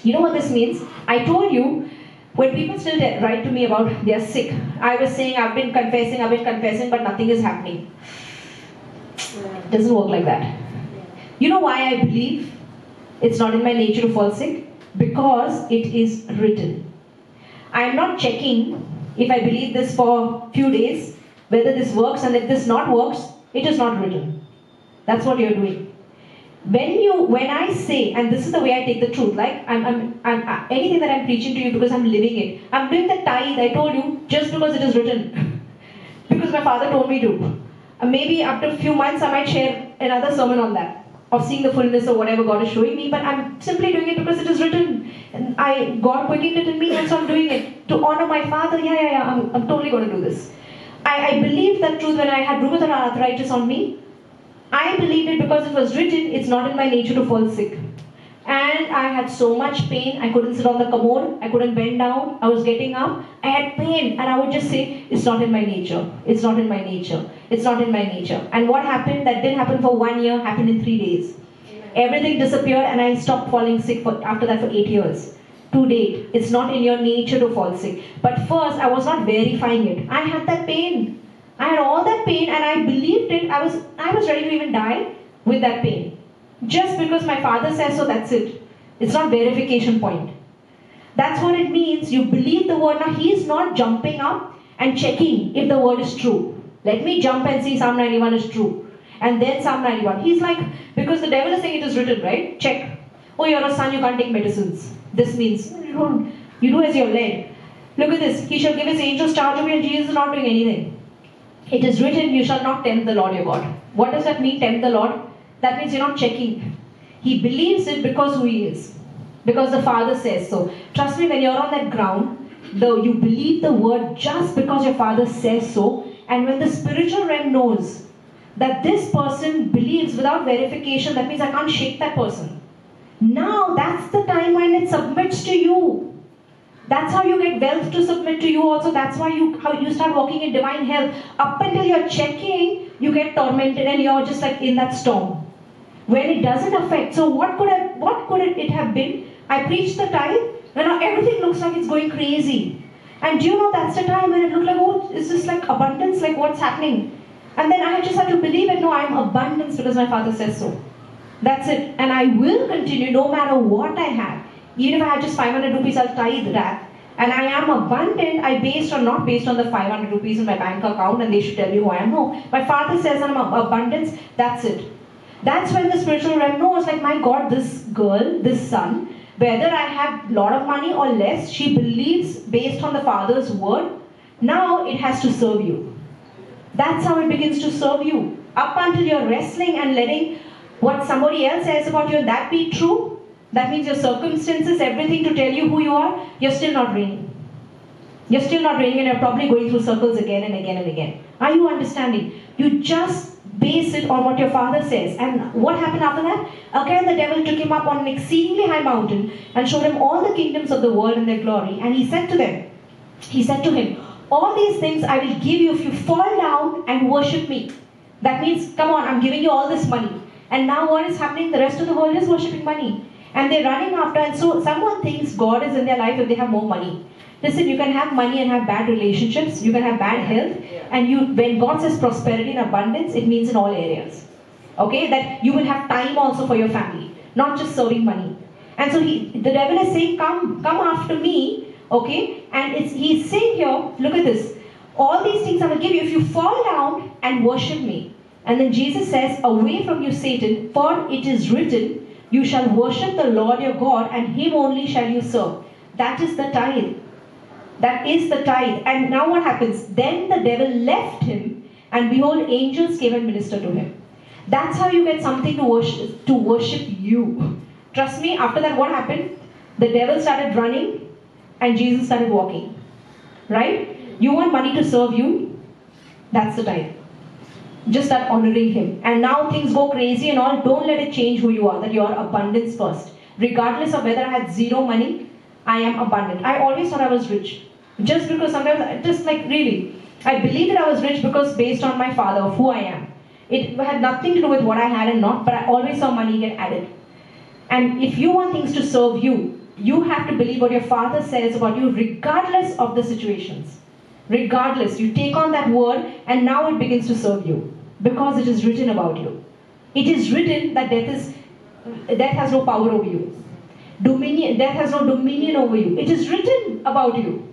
You know what this means? I told you when people still write to me about they're sick, I was saying I've been confessing, I've been confessing, but nothing is happening. It doesn't work like that. You know why I believe it's not in my nature to fall sick? Because it is written. I'm not checking if I believe this for a few days, whether this works, and if this not works, it is not written. That's what you're doing when you when i say and this is the way i take the truth like i'm, I'm, I'm uh, anything that i'm preaching to you because i'm living it. I'm doing the tithe i told you just because it is written. Because my father told me to. Uh, maybe after a few months i might share another sermon on that of seeing the fullness of whatever god is showing me but i'm simply doing it because it is written. And i god quickened it in me and so i'm doing it to honor my father. Yeah yeah yeah i'm, I'm totally going to do this. I, I believed that truth when i had rheumatoid arthritis on me I believed it because it was written, it's not in my nature to fall sick. And I had so much pain, I couldn't sit on the commode, I couldn't bend down, I was getting up, I had pain, and I would just say, It's not in my nature, it's not in my nature, it's not in my nature. And what happened, that didn't happen for one year, happened in three days. Everything disappeared, and I stopped falling sick for, after that for eight years. To date, it's not in your nature to fall sick. But first, I was not verifying it. I had that pain. I had all that pain and I believed it. I was I was ready to even die with that pain. Just because my father says so, that's it. It's not verification point. That's what it means. You believe the word. Now he's not jumping up and checking if the word is true. Let me jump and see Psalm 91 is true. And then Psalm 91. He's like, because the devil is saying it is written, right? Check. Oh, you're a son, you can't take medicines. This means you don't. You do as you're led. Look at this. He shall give his angels charge over you, and Jesus is not doing anything. It is written, You shall not tempt the Lord your God. What does that mean, tempt the Lord? That means you're not checking. He believes it because who he is. Because the Father says so. Trust me, when you're on that ground, though you believe the word just because your father says so, and when the spiritual realm knows that this person believes without verification, that means I can't shake that person. Now that's the time when it submits to you. That's how you get wealth to submit to you also. That's why you how you start walking in divine health. Up until you're checking, you get tormented and you're just like in that storm. When it doesn't affect. So what could have what could it have been? I preached the tithe, and now everything looks like it's going crazy. And do you know that's the time when it looked like, oh, is this like abundance? Like what's happening? And then I just have to believe it. No, I'm abundance because my father says so. That's it. And I will continue no matter what I have. Even if I had just 500 rupees, I'll tithe that. And I am abundant, I based on not based on the 500 rupees in my bank account and they should tell me who I am. No, my father says I'm abundance, that's it. That's when the spiritual realm knows, like, my God, this girl, this son, whether I have a lot of money or less, she believes based on the father's word. Now it has to serve you. That's how it begins to serve you. Up until you're wrestling and letting what somebody else says about you that be true, that means your circumstances, everything to tell you who you are, you're still not reigning. You're still not reigning and you're probably going through circles again and again and again. Are you understanding? You just base it on what your father says. And what happened after that? Again, the devil took him up on an exceedingly high mountain and showed him all the kingdoms of the world and their glory. And he said to them, he said to him, All these things I will give you if you fall down and worship me. That means, come on, I'm giving you all this money. And now what is happening? The rest of the world is worshipping money and they're running after and so someone thinks god is in their life if they have more money. Listen you can have money and have bad relationships you can have bad health and you when god says prosperity and abundance it means in all areas. Okay? That you will have time also for your family not just serving money. And so he the devil is saying come come after me okay? And it's he's saying here look at this. All these things i will give you. If you fall down and worship me and then jesus says away from you satan for it is written you shall worship the Lord your God, and him only shall you serve. That is the tithe. That is the tithe. And now what happens? Then the devil left him, and behold, angels came and ministered to him. That's how you get something to worship, to worship you. Trust me, after that, what happened? The devil started running, and Jesus started walking. Right? You want money to serve you? That's the tithe just start honoring him. And now things go crazy and all. Don't let it change who you are, that you are abundance first. Regardless of whether I had zero money, I am abundant. I always thought I was rich. Just because sometimes, just like really, I believe that I was rich because based on my father, of who I am. It had nothing to do with what I had and not, but I always saw money get added. And if you want things to serve you, you have to believe what your father says about you, regardless of the situations. Regardless, you take on that word and now it begins to serve you because it is written about you. It is written that death is death has no power over you. Dominion, death has no dominion over you. It is written about you.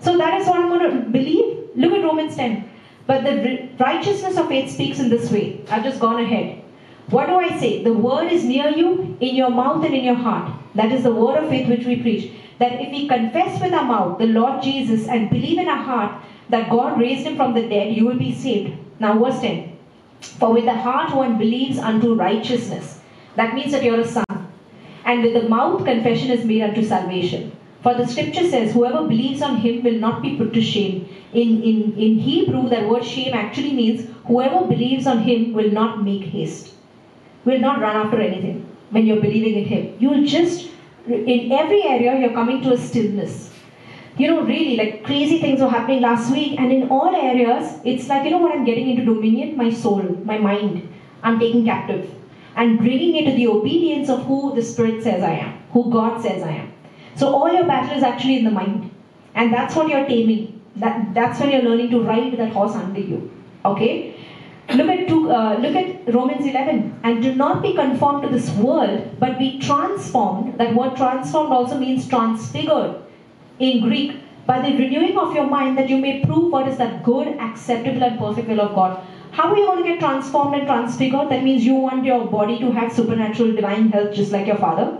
So that is what I'm going to believe. Look at Romans 10. But the righteousness of faith speaks in this way. I've just gone ahead. What do I say? The word is near you, in your mouth and in your heart. That is the word of faith which we preach. That if we confess with our mouth the Lord Jesus and believe in our heart that God raised him from the dead, you will be saved. Now, verse 10. For with the heart one believes unto righteousness. That means that you're a son. And with the mouth confession is made unto salvation. For the scripture says, whoever believes on him will not be put to shame. In, in, in Hebrew, that word shame actually means whoever believes on him will not make haste, will not run after anything when you're believing in him. You'll just, in every area, you're coming to a stillness you know, really like crazy things were happening last week, and in all areas, it's like, you know what, I'm getting into dominion, my soul, my mind, I'm taking captive and bringing it to the obedience of who the Spirit says I am, who God says I am. So all your battle is actually in the mind, and that's what you're taming. That that's when you're learning to ride that horse under you. Okay. Look at two, uh, look at Romans 11, and do not be conformed to this world, but be transformed. That word transformed also means transfigured in Greek, by the renewing of your mind that you may prove what is that good, acceptable, and perfect will of God. How are you going to get transformed and transfigured? That means you want your body to have supernatural divine health just like your father.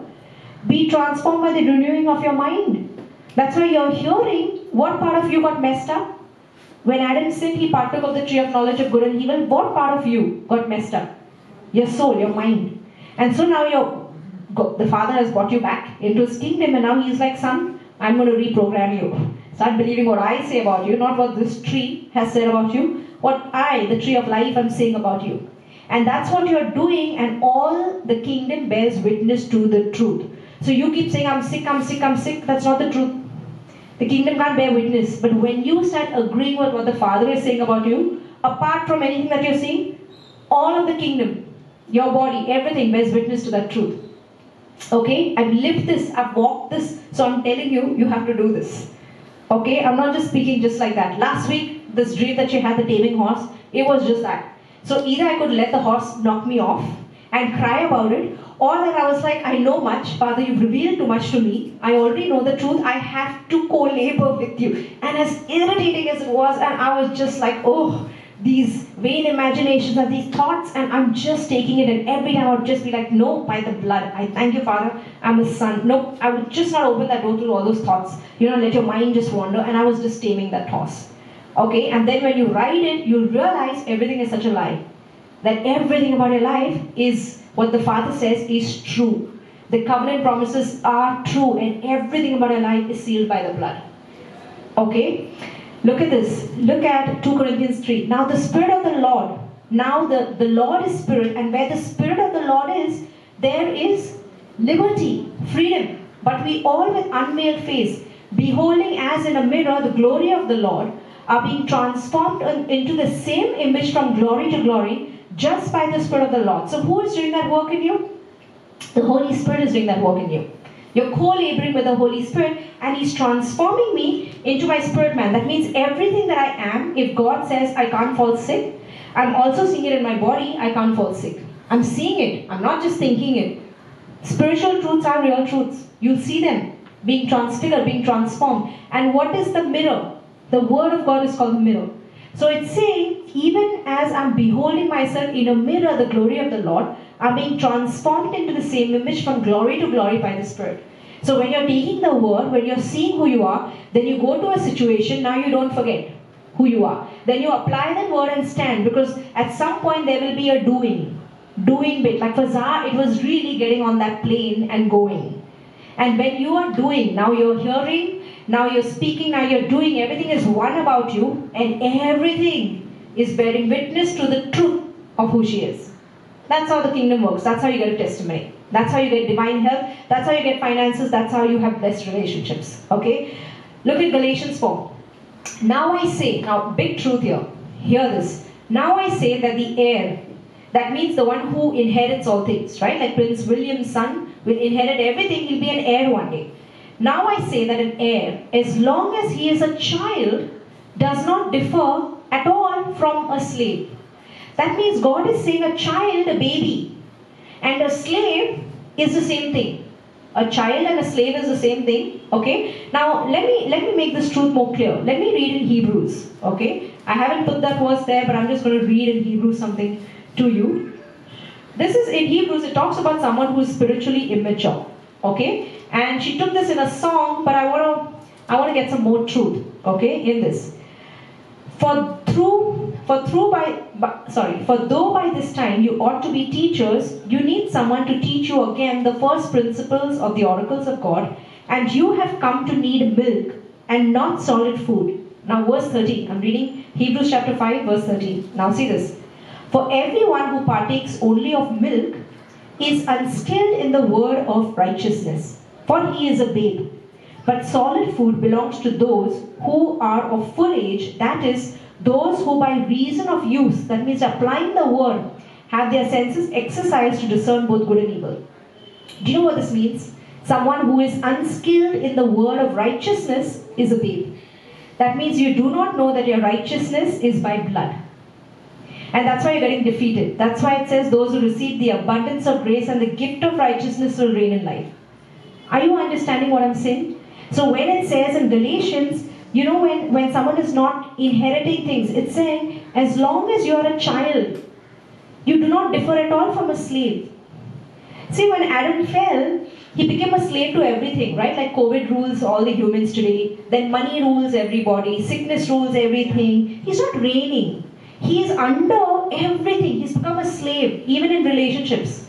Be transformed by the renewing of your mind. That's why you're hearing what part of you got messed up. When Adam sinned, he partook of the tree of knowledge of good and evil. What part of you got messed up? Your soul, your mind. And so now your the Father has brought you back into his kingdom, and now he's like, son, I'm going to reprogram you. Start believing what I say about you, not what this tree has said about you, what I, the tree of life, am saying about you. And that's what you're doing, and all the kingdom bears witness to the truth. So you keep saying, I'm sick, I'm sick, I'm sick. That's not the truth. The kingdom can't bear witness. But when you start agreeing with what the Father is saying about you, apart from anything that you're seeing, all of the kingdom, your body, everything bears witness to that truth. Okay? I've lived this, I've walked this, so I'm telling you, you have to do this. Okay? I'm not just speaking just like that. Last week, this dream that you had, the taming horse, it was just that. So either I could let the horse knock me off and cry about it, or that I was like, I know much, Father, you've revealed too much to me. I already know the truth. I have to co labor with you. And as irritating as it was, and I was just like, oh, these vain imaginations and these thoughts, and I'm just taking it. And every time I would just be like, no, by the blood. I thank you, Father. I'm a son. No, I would just not open that door to all those thoughts. You know, let your mind just wander. And I was just taming that horse. Okay, and then when you ride it, you'll realize everything is such a lie. That everything about your life is what the Father says is true. The covenant promises are true, and everything about your life is sealed by the blood. Okay? Look at this. Look at 2 Corinthians 3. Now, the Spirit of the Lord, now the, the Lord is Spirit, and where the Spirit of the Lord is, there is liberty, freedom. But we all with unveiled face, beholding as in a mirror the glory of the Lord, are being transformed into the same image from glory to glory just by the Spirit of the Lord. So, who is doing that work in you? The Holy Spirit is doing that work in you. You're co laboring with the Holy Spirit, and He's transforming me into my spirit man. That means everything that I am, if God says I can't fall sick, I'm also seeing it in my body, I can't fall sick. I'm seeing it, I'm not just thinking it. Spiritual truths are real truths. You'll see them being transfigured, being transformed. And what is the mirror? The Word of God is called the mirror. So it's saying, even as I'm beholding myself in a mirror, the glory of the Lord, I'm being transformed into the same image from glory to glory by the Spirit. So when you're taking the word, when you're seeing who you are, then you go to a situation, now you don't forget who you are. Then you apply that word and stand because at some point there will be a doing. Doing bit. Like for Zah, it was really getting on that plane and going. And when you are doing, now you're hearing, now you're speaking, now you're doing, everything is one about you, and everything is bearing witness to the truth of who she is. That's how the kingdom works. That's how you get a testimony. That's how you get divine help. That's how you get finances. That's how you have blessed relationships. Okay? Look at Galatians 4. Now I say, now big truth here. Hear this. Now I say that the heir, that means the one who inherits all things, right? Like Prince William's son will inherit everything, he'll be an heir one day. Now I say that an heir, as long as he is a child, does not differ at all from a slave. That means God is saying a child, a baby, and a slave is the same thing. A child and a slave is the same thing. Okay. Now let me let me make this truth more clear. Let me read in Hebrews. Okay. I haven't put that verse there, but I'm just going to read in Hebrews something to you. This is in Hebrews. It talks about someone who is spiritually immature. Okay. And she took this in a song, but I want to I want to get some more truth. Okay, in this. For through, for through by, by, sorry, for though by this time you ought to be teachers, you need someone to teach you again the first principles of the oracles of God, and you have come to need milk and not solid food. Now, verse 13, I'm reading Hebrews chapter 5, verse 13. Now, see this. For everyone who partakes only of milk is unskilled in the word of righteousness, for he is a babe. But solid food belongs to those who are of full age, that is, those who by reason of use, that means applying the word, have their senses exercised to discern both good and evil. Do you know what this means? Someone who is unskilled in the word of righteousness is a babe. That means you do not know that your righteousness is by blood. And that's why you're getting defeated. That's why it says those who receive the abundance of grace and the gift of righteousness will reign in life. Are you understanding what I'm saying? So when it says in Galatians, you know, when, when someone is not inheriting things, it's saying, as long as you are a child, you do not differ at all from a slave. See, when Adam fell, he became a slave to everything, right? Like COVID rules all the humans today, then money rules everybody, sickness rules everything. He's not reigning. He is under everything. He's become a slave, even in relationships.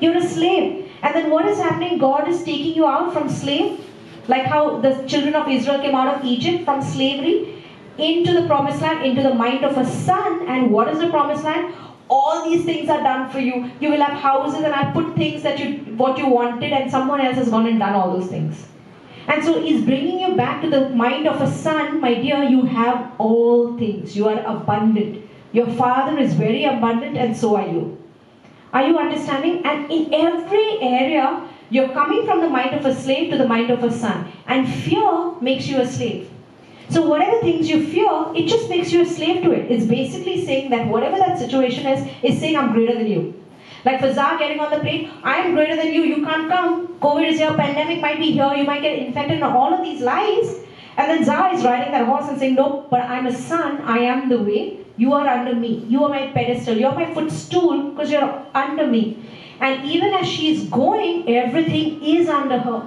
You're a slave. And then what is happening? God is taking you out from slave Like how the children of Israel came out of Egypt from slavery into the promised land, into the mind of a son. And what is the promised land? All these things are done for you. You will have houses, and I put things that you what you wanted, and someone else has gone and done all those things. And so he's bringing you back to the mind of a son, my dear, you have all things. You are abundant. Your father is very abundant, and so are you. Are you understanding? And in every area, you're coming from the mind of a slave to the mind of a son. And fear makes you a slave. So whatever things you fear, it just makes you a slave to it. It's basically saying that whatever that situation is, is saying I'm greater than you. Like for Zah getting on the plane, I am greater than you, you can't come. COVID is here, pandemic might be here, you might get infected, and all of these lies. And then Zah is riding that horse and saying, No, but I'm a son, I am the way. You are under me. You are my pedestal. You're my footstool because you're under me. And even as she's going, everything is under her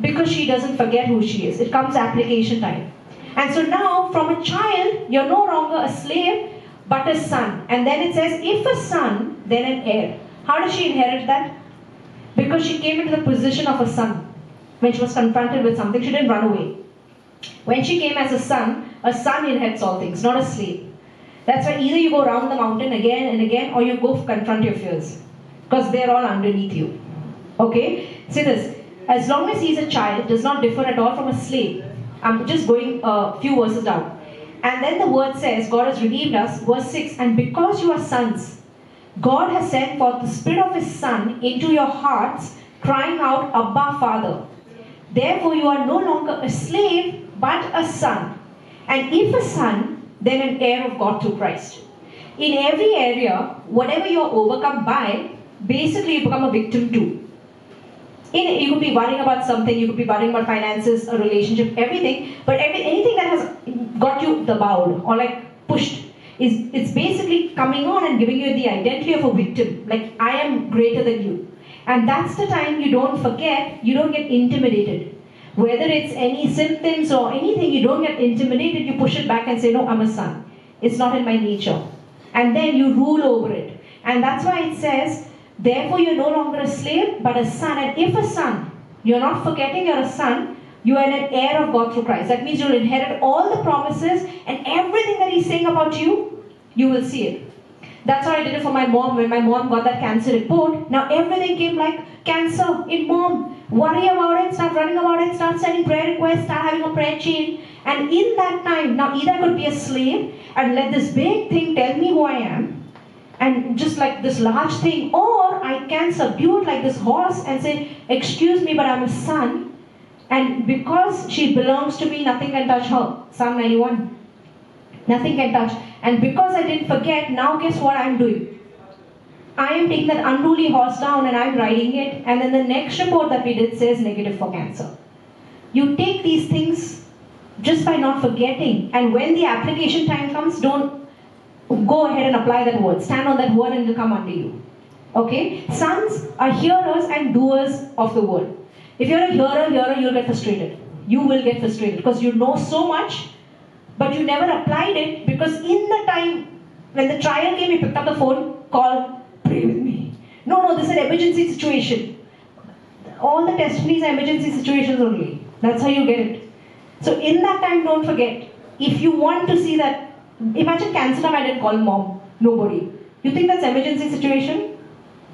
because she doesn't forget who she is. It comes application time. And so now, from a child, you're no longer a slave, but a son. And then it says, if a son, then an heir. How does she inherit that? Because she came into the position of a son. When she was confronted with something, she didn't run away. When she came as a son, a son inherits all things, not a slave. That's why either you go around the mountain again and again, or you go confront your fears. Because they're all underneath you. Okay? See this. As long as he's a child, does not differ at all from a slave. I'm just going a few verses down. And then the word says, God has redeemed us. Verse 6 And because you are sons, God has sent forth the Spirit of His Son into your hearts, crying out, Abba, Father. Therefore, you are no longer a slave, but a son. And if a son, then an heir of God through Christ. In every area, whatever you're overcome by, basically you become a victim to. In, you could be worrying about something, you could be worrying about finances, a relationship, everything, but every, anything that has got you the bowed or like pushed is it's basically coming on and giving you the identity of a victim. Like I am greater than you. And that's the time you don't forget, you don't get intimidated. Whether it's any symptoms or anything, you don't get intimidated, you push it back and say, No, I'm a son. It's not in my nature. And then you rule over it. And that's why it says, Therefore, you're no longer a slave, but a son. And if a son, you're not forgetting you're a son, you are an heir of God through Christ. That means you'll inherit all the promises and everything that He's saying about you, you will see it. That's how I did it for my mom when my mom got that cancer report. Now everything came like cancer in mom. Worry about it, start running about it, start sending prayer requests, start having a prayer chain. And in that time, now either I could be a slave and let this big thing tell me who I am, and just like this large thing, or I can subdue it like this horse and say, Excuse me, but I'm a son, and because she belongs to me, nothing can touch her. Psalm 91. Nothing can touch. And because I didn't forget, now guess what I'm doing? I am taking that unruly horse down and I'm riding it, and then the next report that we did says negative for cancer. You take these things just by not forgetting, and when the application time comes, don't go ahead and apply that word. Stand on that word and it will come under you. Okay? Sons are hearers and doers of the word. If you're a hearer, hearer, you'll get frustrated. You will get frustrated because you know so much, but you never applied it because in the time when the trial came, you picked up the phone, call, pray with me. No, no, this is an emergency situation. All the testimonies are emergency situations only. That's how you get it. So in that time, don't forget. If you want to see that, imagine cancer time, I didn't call mom. Nobody. You think that's emergency situation?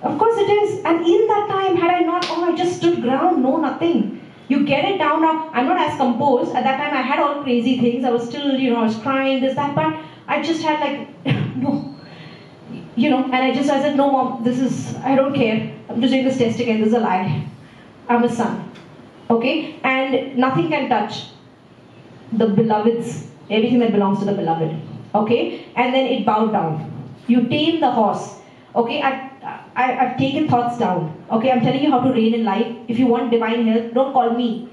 Of course it is. And in that time, had I not, oh, I just stood ground, no, nothing. You get it down now. I'm not as composed. At that time, I had all crazy things. I was still, you know, I was crying, this, that, but I just had like, no. You know, and I just, I said, no, mom, this is, I don't care. I'm just doing this test again. This is a lie. I'm a son. Okay? And nothing can touch the beloveds, everything that belongs to the beloved. Okay? And then it bowed down. You tame the horse. Okay? I, I, I've taken thoughts down. Okay? I'm telling you how to reign in life. If you want divine health, don't call me.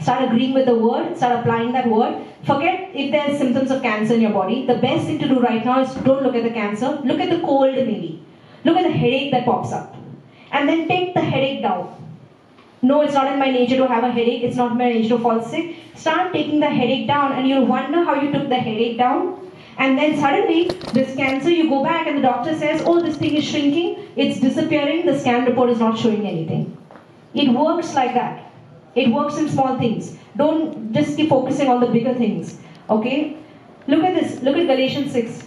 Start agreeing with the word, start applying that word. Forget if there's symptoms of cancer in your body. The best thing to do right now is don't look at the cancer, look at the cold maybe. Look at the headache that pops up. And then take the headache down. No, it's not in my nature to have a headache, it's not my nature to fall sick. Start taking the headache down, and you'll wonder how you took the headache down. And then suddenly, this cancer, you go back, and the doctor says, Oh, this thing is shrinking, it's disappearing, the scan report is not showing anything. It works like that. It works in small things. Don't just keep focusing on the bigger things. Okay? Look at this. Look at Galatians 6.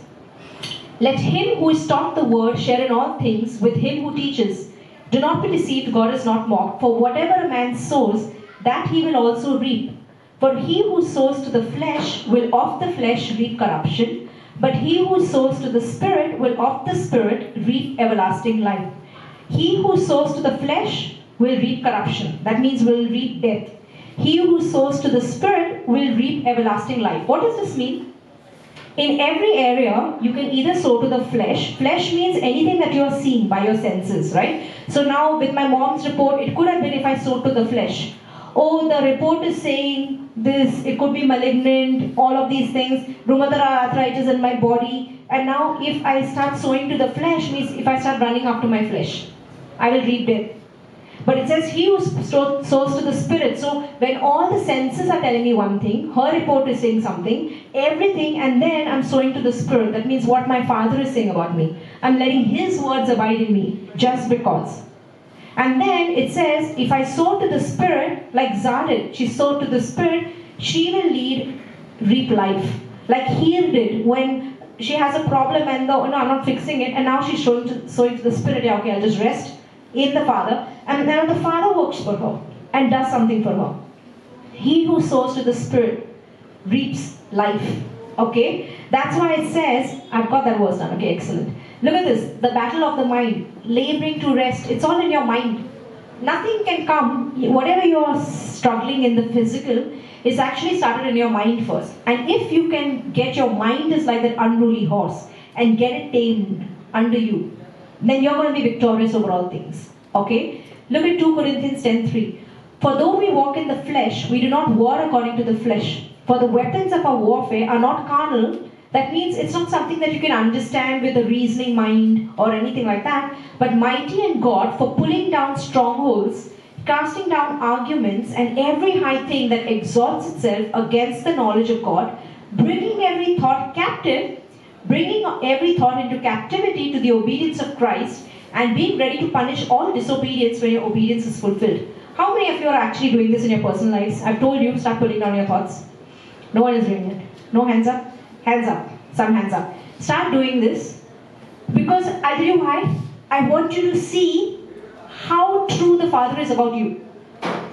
Let him who is taught the word share in all things with him who teaches. Do not be deceived, God is not mocked. For whatever a man sows, that he will also reap. For he who sows to the flesh will of the flesh reap corruption, but he who sows to the Spirit will of the Spirit reap everlasting life. He who sows to the flesh will reap corruption. That means will reap death. He who sows to the Spirit will reap everlasting life. What does this mean? In every area, you can either sow to the flesh. Flesh means anything that you are seeing by your senses, right? So now, with my mom's report, it could have been if I sowed to the flesh. Oh, the report is saying this, it could be malignant, all of these things, rheumatoid arthritis in my body. And now, if I start sowing to the flesh, means if I start running after my flesh, I will reap death. But it says he who sows to the spirit. So when all the senses are telling me one thing, her report is saying something, everything, and then I'm sowing to the spirit. That means what my father is saying about me. I'm letting his words abide in me just because. And then it says, if I sow to the spirit, like Zared, she sowed to the spirit, she will lead, reap life. Like he did when she has a problem and the, no, I'm not fixing it, and now she's sowing to, sowing to the spirit. Yeah, okay, I'll just rest in the Father, and now the Father works for her and does something for her. He who sows to the Spirit reaps life. Okay? That's why it says, I've got that verse down. Okay, excellent. Look at this the battle of the mind, laboring to rest. It's all in your mind. Nothing can come, whatever you're struggling in the physical, is actually started in your mind first. And if you can get your mind is like that unruly horse and get it tamed under you, then you're going to be victorious over all things. Okay? Look at 2 Corinthians 10:3. For though we walk in the flesh, we do not war according to the flesh. For the weapons of our warfare are not carnal. That means it's not something that you can understand with a reasoning mind or anything like that, but mighty in God for pulling down strongholds, casting down arguments and every high thing that exalts itself against the knowledge of God, bringing every thought captive bringing every thought into captivity to the obedience of Christ and being ready to punish all disobedience when your obedience is fulfilled. How many of you are actually doing this in your personal lives? I've told you, start putting down your thoughts. No one is doing it. No hands up? Hands up. Some hands up. Start doing this because I tell you why. I want you to see how true the Father is about you.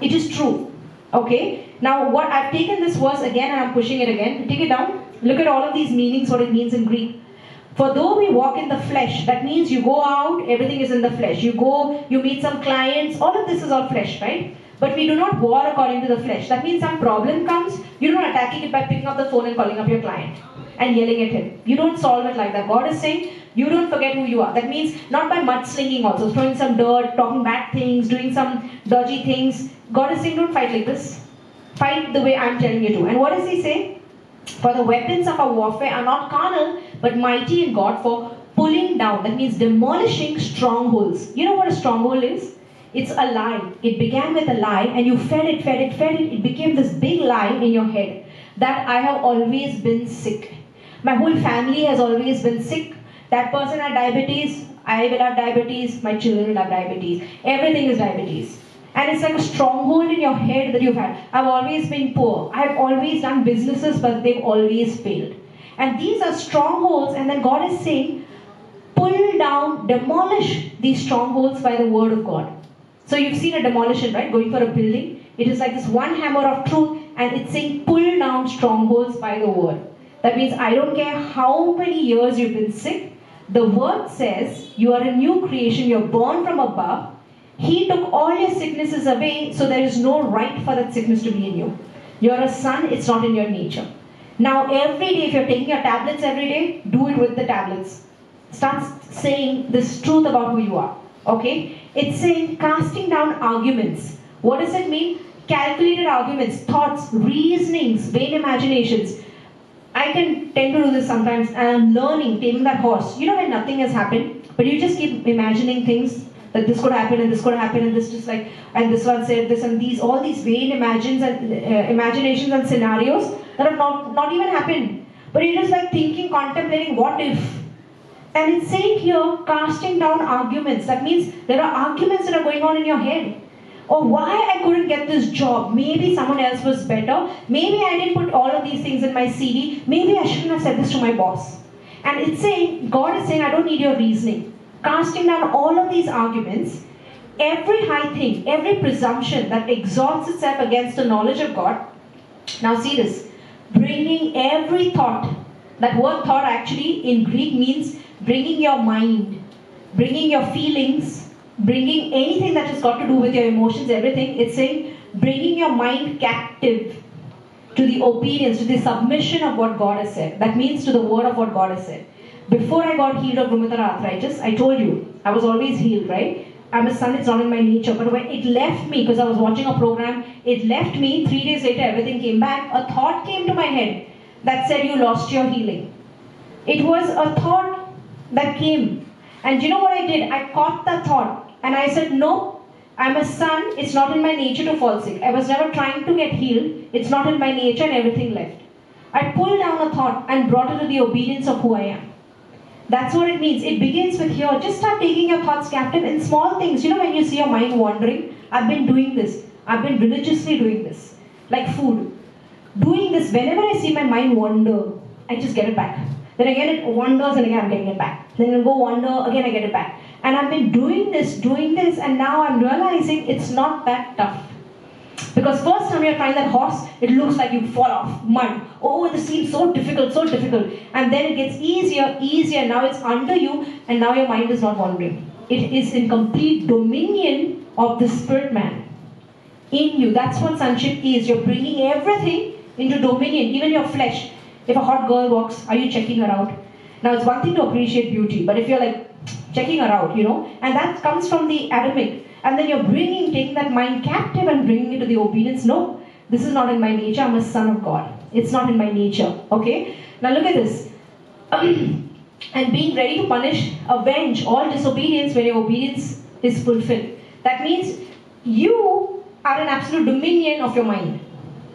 It is true. Okay? Now, what I've taken this verse again and I'm pushing it again. Take it down. Look at all of these meanings, what it means in Greek. For though we walk in the flesh, that means you go out, everything is in the flesh. You go, you meet some clients, all of this is all flesh, right? But we do not war according to the flesh. That means some problem comes, you're not attacking it by picking up the phone and calling up your client and yelling at him. You don't solve it like that. God is saying, you don't forget who you are. That means not by mudslinging also, throwing some dirt, talking bad things, doing some dodgy things. God is saying, don't fight like this. Fight the way I'm telling you to. And what does he say? For the weapons of our warfare are not carnal, but mighty in God for pulling down. That means demolishing strongholds. You know what a stronghold is? It's a lie. It began with a lie, and you fed it, fed it, fed it. It became this big lie in your head that I have always been sick. My whole family has always been sick. That person had diabetes. I will have diabetes. My children will have diabetes. Everything is diabetes. And it's like a stronghold in your head that you've had. I've always been poor. I've always done businesses, but they've always failed. And these are strongholds, and then God is saying, pull down, demolish these strongholds by the word of God. So you've seen a demolition, right? Going for a building. It is like this one hammer of truth, and it's saying, pull down strongholds by the word. That means I don't care how many years you've been sick, the word says you are a new creation, you're born from above, he took all your sicknesses away, so there is no right for that sickness to be in you. You're a son, it's not in your nature. Now, every day, if you're taking your tablets every day, do it with the tablets. Start saying this truth about who you are. Okay? It's saying casting down arguments. What does it mean? Calculated arguments, thoughts, reasonings, vain imaginations. I can tend to do this sometimes, and I'm learning, taming that horse. You know when nothing has happened, but you just keep imagining things that this could happen and this could happen and this just like and this one said this and these all these vain imagines and uh, imaginations and scenarios that have not not even happened but you're just like thinking contemplating what if and it's saying here casting down arguments that means there are arguments that are going on in your head or why I couldn't get this job. Maybe someone else was better. Maybe I didn't put all of these things in my CV. Maybe I shouldn't have said this to my boss. And it's saying, God is saying, I don't need your reasoning. Casting down all of these arguments, every high thing, every presumption that exalts itself against the knowledge of God. Now, see this bringing every thought. That word thought actually in Greek means bringing your mind, bringing your feelings, bringing anything that has got to do with your emotions, everything. It's saying bringing your mind captive to the obedience, to the submission of what God has said. That means to the word of what God has said. Before I got healed of rheumatoid arthritis, I told you, I was always healed, right? I'm a son, it's not in my nature. But when it left me, because I was watching a program, it left me, three days later, everything came back. A thought came to my head that said, You lost your healing. It was a thought that came. And you know what I did? I caught that thought and I said, No, I'm a son, it's not in my nature to fall sick. I was never trying to get healed, it's not in my nature, and everything left. I pulled down a thought and brought it to the obedience of who I am. That's what it means. It begins with here. Just start taking your thoughts captive in small things. You know, when you see your mind wandering, I've been doing this. I've been religiously doing this. Like food. Doing this, whenever I see my mind wander, I just get it back. Then again it one wanders and again I'm getting it back. Then it'll go wander, again I get it back. And I've been doing this, doing this, and now I'm realizing it's not that tough. Because first time you're trying that horse, it looks like you fall off mud. Oh, this seems so difficult, so difficult. And then it gets easier, easier. Now it's under you, and now your mind is not wandering. It is in complete dominion of the spirit man in you. That's what sonship is. You're bringing everything into dominion, even your flesh. If a hot girl walks, are you checking her out? Now it's one thing to appreciate beauty, but if you're like checking her out, you know, and that comes from the Adamic and then you're bringing, taking that mind captive and bringing it to the obedience. No, this is not in my nature. I'm a son of God. It's not in my nature. Okay? Now look at this. and being ready to punish, avenge all disobedience when your obedience is fulfilled. That means you are in absolute dominion of your mind.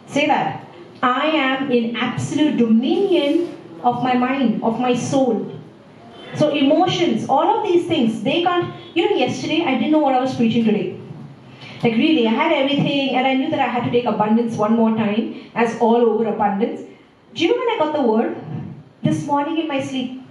Say that. I am in absolute dominion of my mind, of my soul. So emotions, all of these things, they can't. You know, yesterday I didn't know what I was preaching today. Like really, I had everything, and I knew that I had to take abundance one more time, as all over abundance. Do you know when I got the word? This morning in my sleep.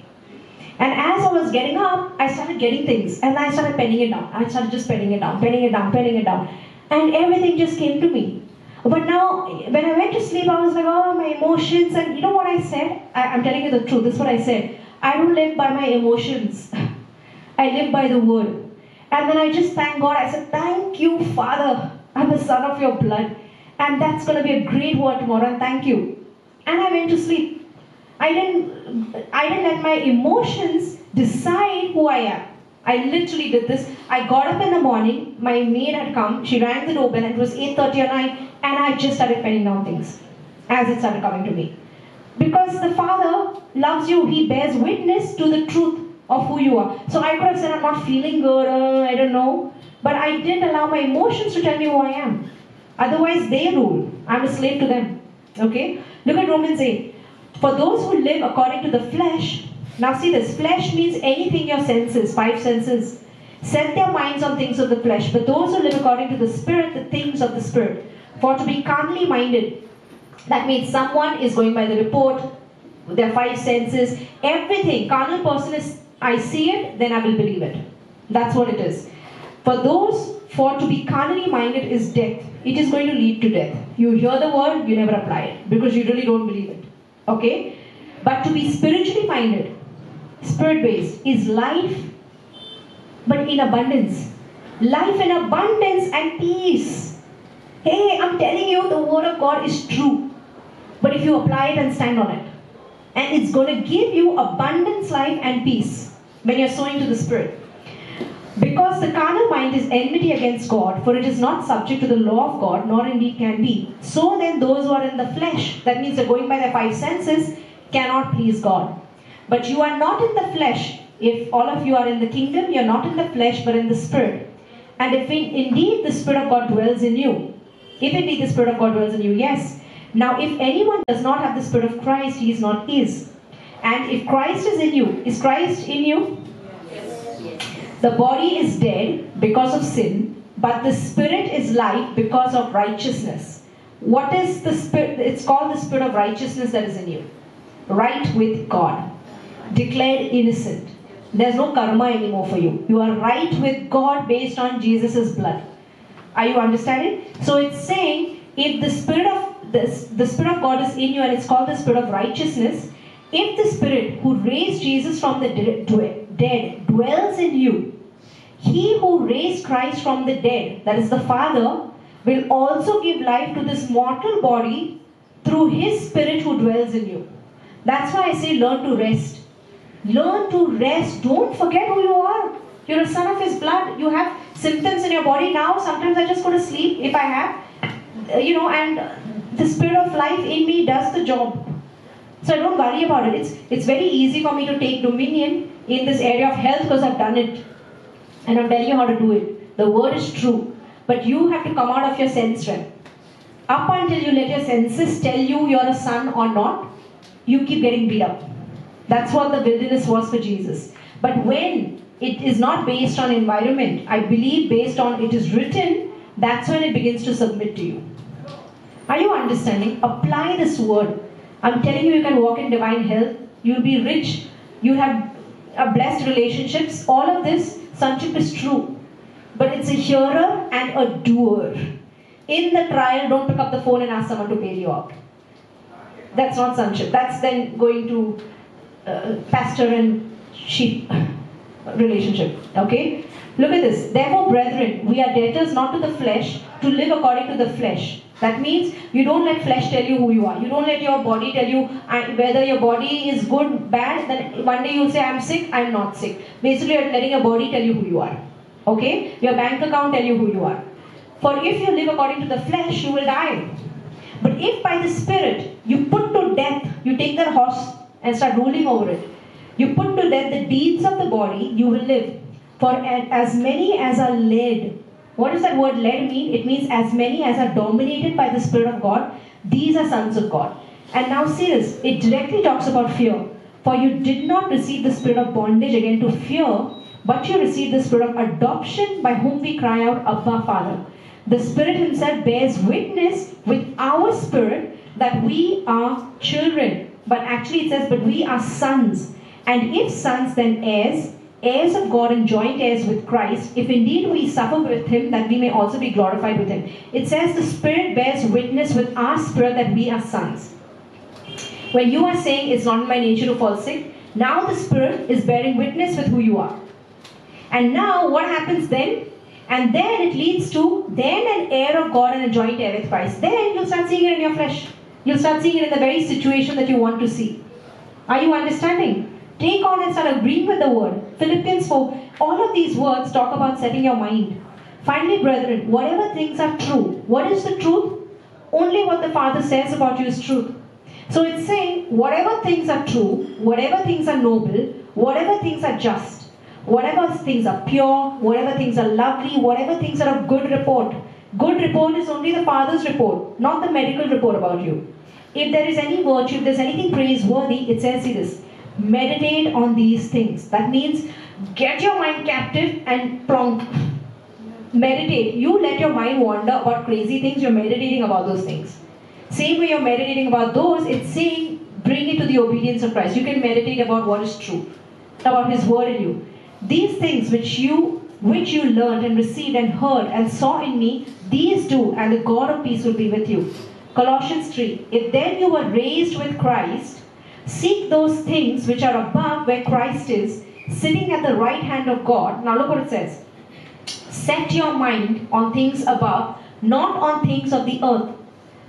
And as I was getting up, I started getting things, and I started penning it down. I started just penning it down, penning it down, penning it down, and everything just came to me. But now, when I went to sleep, I was like, oh, my emotions, and you know what I said? I, I'm telling you the truth. This is what I said. I don't live by my emotions. I live by the word. And then I just thank God. I said, Thank you, Father. I'm a son of your blood. And that's going to be a great word tomorrow. And thank you. And I went to sleep. I didn't, I didn't let my emotions decide who I am. I literally did this. I got up in the morning. My maid had come. She rang the doorbell. And it was 8.30 at night. And I just started penning down things as it started coming to me. Because the Father loves you, He bears witness to the truth of who you are. So I could have said, I'm not feeling good, uh, I don't know. But I didn't allow my emotions to tell me who I am. Otherwise, they rule. I'm a slave to them. Okay? Look at Romans 8. For those who live according to the flesh, now see this flesh means anything your senses, five senses, set their minds on things of the flesh. But those who live according to the Spirit, the things of the Spirit. For to be carnally minded that means someone is going by the report, their five senses, everything. Carnal person is, I see it, then I will believe it. That's what it is. For those, for to be carnally minded is death. It is going to lead to death. You hear the word, you never apply it because you really don't believe it. Okay? But to be spiritually minded, spirit based, is life, but in abundance. Life in abundance and peace. Hey, I'm telling you, the word of God is true. But if you apply it and stand on it, and it's going to give you abundance, life, and peace when you're sowing to the Spirit. Because the carnal mind is enmity against God, for it is not subject to the law of God, nor indeed can be. So then, those who are in the flesh, that means they're going by their five senses, cannot please God. But you are not in the flesh. If all of you are in the kingdom, you're not in the flesh, but in the Spirit. And if in, indeed the Spirit of God dwells in you, if indeed the Spirit of God dwells in you, yes, now, if anyone does not have the Spirit of Christ, he is not his. And if Christ is in you, is Christ in you? Yes. The body is dead because of sin, but the spirit is life because of righteousness. What is the spirit? It's called the spirit of righteousness that is in you. Right with God. Declared innocent. There's no karma anymore for you. You are right with God based on Jesus' blood. Are you understanding? So it's saying if the spirit of the, the spirit of God is in you and it's called the spirit of righteousness, if the spirit who raised Jesus from the dead dwells in you, he who raised Christ from the dead, that is the Father, will also give life to this mortal body through his spirit who dwells in you. That's why I say learn to rest. Learn to rest. Don't forget who you are. You're a son of his blood. You have symptoms in your body now. Sometimes I just go to sleep if I have. Uh, You know, and the spirit of life in me does the job. So I don't worry about it. It's it's very easy for me to take dominion in this area of health because I've done it. And I'm telling you how to do it. The word is true. But you have to come out of your sense realm. Up until you let your senses tell you you're a son or not, you keep getting beat up. That's what the wilderness was for Jesus. But when it is not based on environment, I believe based on it is written, that's when it begins to submit to you. Are you understanding? Apply this word. I'm telling you, you can walk in divine health. You'll be rich. You have a blessed relationships. All of this, sonship is true. But it's a hearer and a doer. In the trial, don't pick up the phone and ask someone to bail you out. That's not sonship. That's then going to uh, pastor and sheep relationship. Okay? Look at this. Therefore, brethren, we are debtors not to the flesh to live according to the flesh. That means you don't let flesh tell you who you are. You don't let your body tell you whether your body is good, bad. Then one day you'll say, I'm sick, I'm not sick. Basically, you're letting your body tell you who you are. Okay? Your bank account tell you who you are. For if you live according to the flesh, you will die. But if by the Spirit you put to death, you take that horse and start ruling over it, you put to death the deeds of the body, you will live. For as many as are led, what does that word led mean? It means as many as are dominated by the Spirit of God, these are sons of God. And now see this, it directly talks about fear. For you did not receive the spirit of bondage again to fear, but you received the spirit of adoption by whom we cry out, Abba, Father. The Spirit Himself bears witness with our spirit that we are children. But actually, it says, but we are sons. And if sons, then heirs, heirs of God and joint heirs with Christ, if indeed we suffer with Him, that we may also be glorified with Him. It says, the Spirit bears witness with our spirit that we are sons. When you are saying it's not in my nature to fall sick, now the Spirit is bearing witness with who you are. And now what happens then? And then it leads to then an heir of God and a joint heir with Christ. Then you'll start seeing it in your flesh. You'll start seeing it in the very situation that you want to see. Are you understanding? Take on and start agreeing with the word. Philippians 4. All of these words talk about setting your mind. Finally, brethren, whatever things are true, what is the truth? Only what the Father says about you is truth. So it's saying whatever things are true, whatever things are noble, whatever things are just, whatever things are pure, whatever things are lovely, whatever things are of good report. Good report is only the Father's report, not the medical report about you. If there is any virtue, if there's anything praiseworthy, it says see this. Meditate on these things. That means get your mind captive and plonk. Meditate. You let your mind wander about crazy things, you're meditating about those things. Same way you're meditating about those, it's saying bring it to the obedience of Christ. You can meditate about what is true, about His word in you. These things which you which you learned and received and heard and saw in me, these do, and the God of peace will be with you. Colossians 3. If then you were raised with Christ, seek those things which are above where Christ is, sitting at the right hand of God. Now look what it says. Set your mind on things above, not on things of the earth.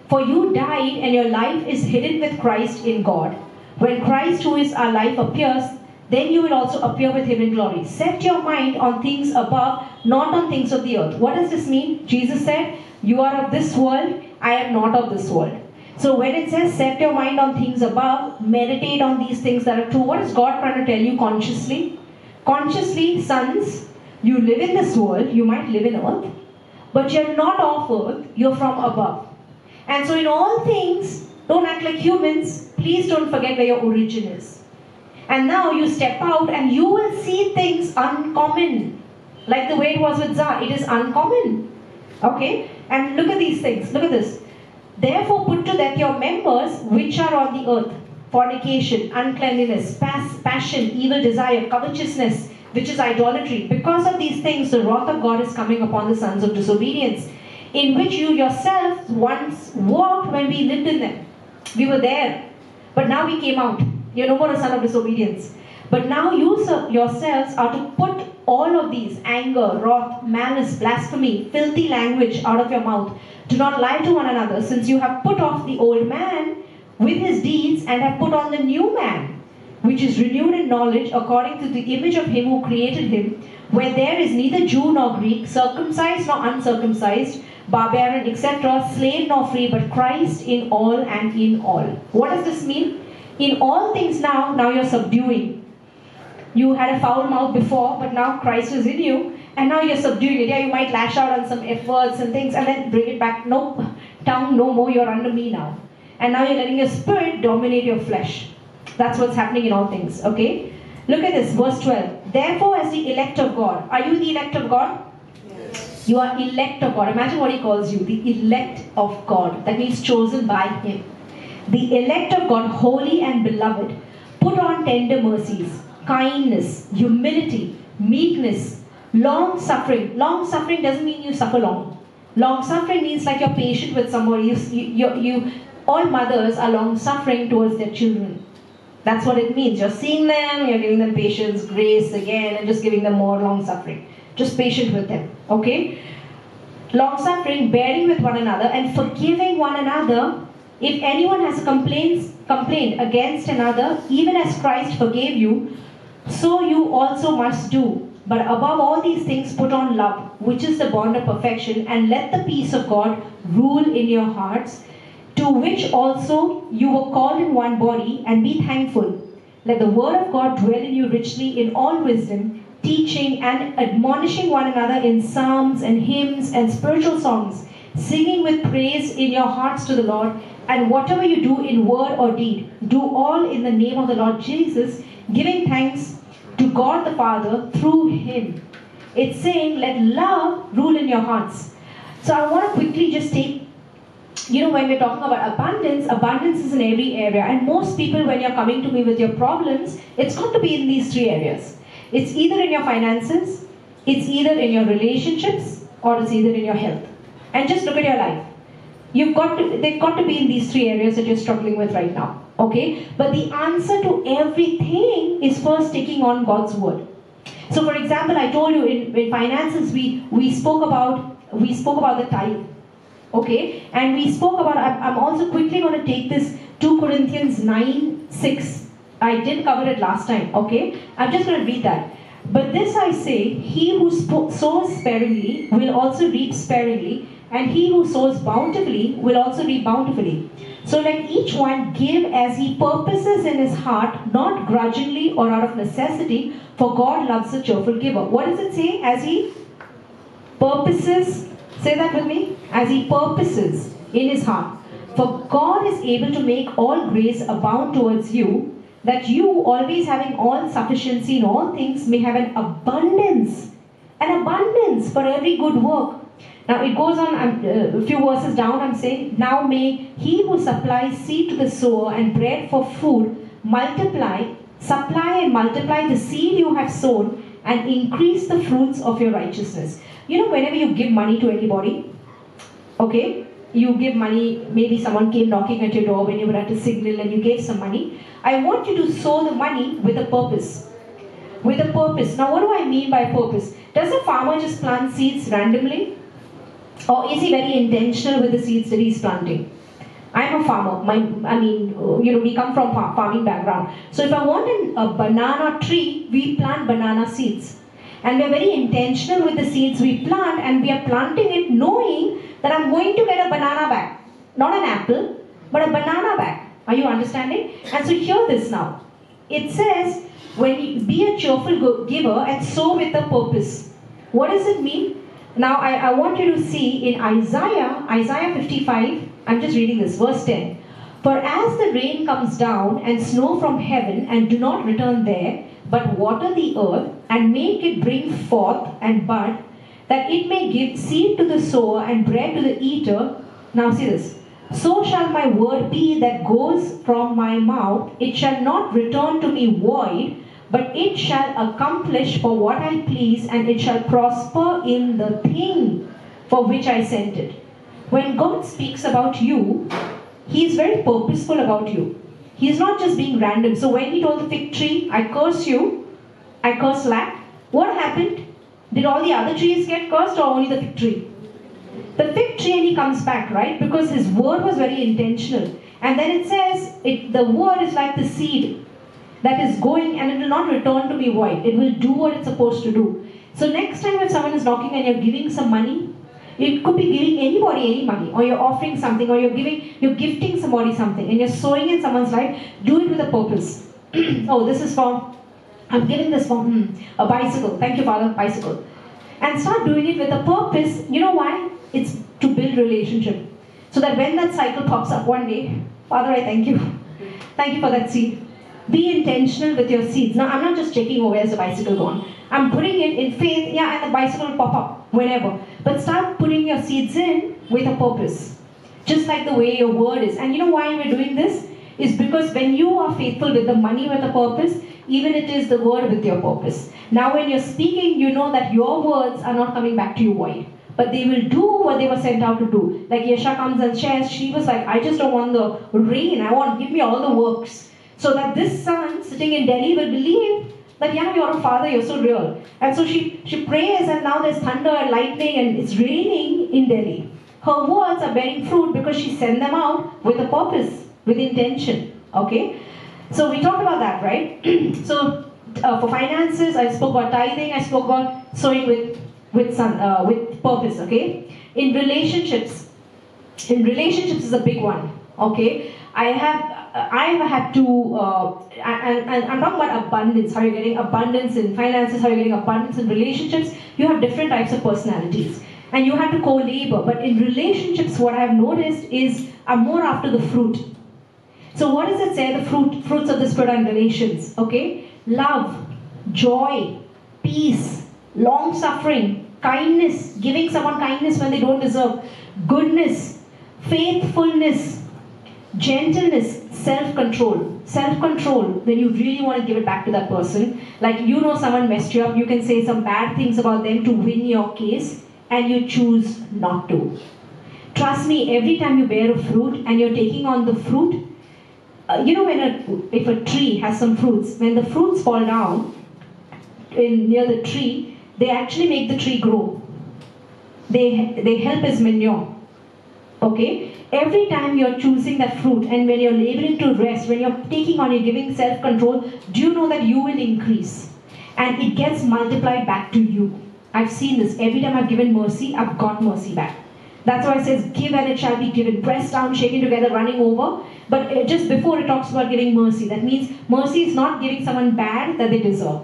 For you died, and your life is hidden with Christ in God. When Christ, who is our life, appears, then you will also appear with him in glory. Set your mind on things above, not on things of the earth. What does this mean? Jesus said, You are of this world, I am not of this world. So when it says set your mind on things above, meditate on these things that are true, what is God trying to tell you consciously? Consciously, sons, you live in this world, you might live in earth, but you're not of earth, you're from above. And so in all things, don't act like humans, please don't forget where your origin is. And now you step out and you will see things uncommon. Like the way it was with Za, it is uncommon. Okay? And look at these things. Look at this. Therefore, put to death your members which are on the earth fornication, uncleanliness, pas- passion, evil desire, covetousness, which is idolatry. Because of these things, the wrath of God is coming upon the sons of disobedience, in which you yourselves once walked when we lived in them. We were there, but now we came out. You're no more a son of disobedience. But now you yourselves are to put all of these anger, wrath, malice, blasphemy, filthy language out of your mouth. Do not lie to one another, since you have put off the old man with his deeds and have put on the new man, which is renewed in knowledge according to the image of him who created him, where there is neither Jew nor Greek, circumcised nor uncircumcised, barbarian, etc., slave nor free, but Christ in all and in all. What does this mean? In all things now, now you're subduing. You had a foul mouth before, but now Christ is in you, and now you're subduing it. Yeah, you might lash out on some efforts and things, and then bring it back. Nope, tongue, no more. You're under me now, and now you're letting your spirit dominate your flesh. That's what's happening in all things. Okay, look at this, verse twelve. Therefore, as the elect of God, are you the elect of God? Yes. You are elect of God. Imagine what he calls you the elect of God. That means chosen by him. The elect of God, holy and beloved. Put on tender mercies, kindness, humility, meekness, long suffering. Long suffering doesn't mean you suffer long. Long suffering means like you're patient with somebody. You, you, you, all mothers are long suffering towards their children. That's what it means. You're seeing them, you're giving them patience, grace again, and just giving them more long suffering. Just patient with them. Okay? Long suffering, bearing with one another, and forgiving one another. If anyone has a complaint, complaint against another, even as Christ forgave you, so you also must do. But above all these things, put on love, which is the bond of perfection, and let the peace of God rule in your hearts, to which also you were called in one body, and be thankful. Let the word of God dwell in you richly in all wisdom, teaching and admonishing one another in psalms and hymns and spiritual songs, singing with praise in your hearts to the Lord. And whatever you do in word or deed, do all in the name of the Lord Jesus, giving thanks to God the Father through Him. It's saying, let love rule in your hearts. So I want to quickly just take, you know, when we're talking about abundance, abundance is in every area. And most people, when you're coming to me with your problems, it's got to be in these three areas. It's either in your finances, it's either in your relationships, or it's either in your health. And just look at your life. You've got to, they've got to be in these three areas that you're struggling with right now. Okay? But the answer to everything is first taking on God's word. So for example, I told you in, in finances we, we spoke about we spoke about the tithe. Okay? And we spoke about I'm, I'm also quickly going to take this 2 Corinthians 9 6. I did cover it last time, okay? I'm just going to read that. But this I say, he who sows sparingly will also reap sparingly, and he who sows bountifully will also reap bountifully. So let each one give as he purposes in his heart, not grudgingly or out of necessity, for God loves a cheerful giver. What does it say? As he purposes, say that with me, as he purposes in his heart. For God is able to make all grace abound towards you, that you, always having all sufficiency in all things, may have an abundance, an abundance for every good work. Now it goes on um, a few verses down. I'm saying, now may he who supplies seed to the sower and bread for food multiply, supply and multiply the seed you have sown and increase the fruits of your righteousness. You know, whenever you give money to anybody, okay, you give money, maybe someone came knocking at your door when you were at a signal and you gave some money. I want you to sow the money with a purpose. With a purpose. Now, what do I mean by purpose? Does a farmer just plant seeds randomly? Or is he very intentional with the seeds that he's planting? I'm a farmer. My, I mean, uh, you know, we come from fa- farming background. So if I want an, a banana tree, we plant banana seeds. And we're very intentional with the seeds we plant, and we are planting it knowing that I'm going to get a banana back. Not an apple, but a banana back. Are you understanding? And so hear this now. It says, when you be a cheerful giver and sow with a purpose. What does it mean? Now I, I want you to see in Isaiah, Isaiah 55, I'm just reading this, verse 10. For as the rain comes down and snow from heaven and do not return there, but water the earth and make it bring forth and bud, that it may give seed to the sower and bread to the eater. Now, see this. So shall my word be that goes from my mouth. It shall not return to me void, but it shall accomplish for what I please, and it shall prosper in the thing for which I sent it. When God speaks about you, He is very purposeful about you. He is not just being random. So when He told the fig tree, I curse you, I curse lack, what happened? Did all the other trees get cursed or only the fig tree? The fig tree and he comes back, right? Because his word was very intentional. And then it says, it, the word is like the seed that is going and it will not return to be void. It will do what it's supposed to do. So next time if someone is knocking and you're giving some money, it could be giving anybody any money, or you're offering something, or you're giving, you're gifting somebody something, and you're sowing in someone's life. Do it with a purpose. oh, this is for, I'm giving this for hmm, a bicycle. Thank you, Father, bicycle. And start doing it with a purpose. You know why? It's to build relationship. So that when that cycle pops up one day, Father, I thank you. Thank you for that seed. Be intentional with your seeds. Now, I'm not just checking, where's the bicycle gone? I'm putting it in faith, yeah, and the bicycle will pop up whenever. But start putting your seeds in with a purpose. Just like the way your word is. And you know why we're doing this? Is because when you are faithful with the money with a purpose, even it is the word with your purpose. Now, when you're speaking, you know that your words are not coming back to you void but they will do what they were sent out to do. Like Yesha comes and shares, she was like, I just don't want the rain, I want, give me all the works. So that this son sitting in Delhi will believe that, yeah, you're a father, you're so real. And so she, she prays, and now there's thunder and lightning, and it's raining in Delhi. Her words are bearing fruit because she sent them out with a purpose, with intention. Okay? So we talked about that, right? so uh, for finances, I spoke about tithing, I spoke about sowing with with some uh, with purpose okay in relationships in relationships is a big one okay i have i have had to uh, and, and i'm talking about abundance. How you're getting abundance in finances how you're getting abundance in relationships. You have different types of personalities. And you have to co-labor. But in relationships what i've noticed is i'm more after the fruit. So what does it say the fruit fruits of the spirit and relations? Okay? Love joy peace long suffering, kindness, giving someone kindness when they don't deserve, goodness, faithfulness, gentleness, self control. Self control, when you really want to give it back to that person, like you know someone messed you up, you can say some bad things about them to win your case, and you choose not to. Trust me, every time you bear a fruit and you're taking on the fruit, uh, you know when a, if a tree has some fruits, when the fruits fall down in near the tree, they actually make the tree grow. They, they help as manure. Okay? Every time you're choosing that fruit and when you're laboring to rest, when you're taking on, you're giving self control, do you know that you will increase? And it gets multiplied back to you. I've seen this. Every time I've given mercy, I've got mercy back. That's why it says, Give and it shall be given. Pressed down, shaken together, running over. But just before it talks about giving mercy, that means mercy is not giving someone bad that they deserve.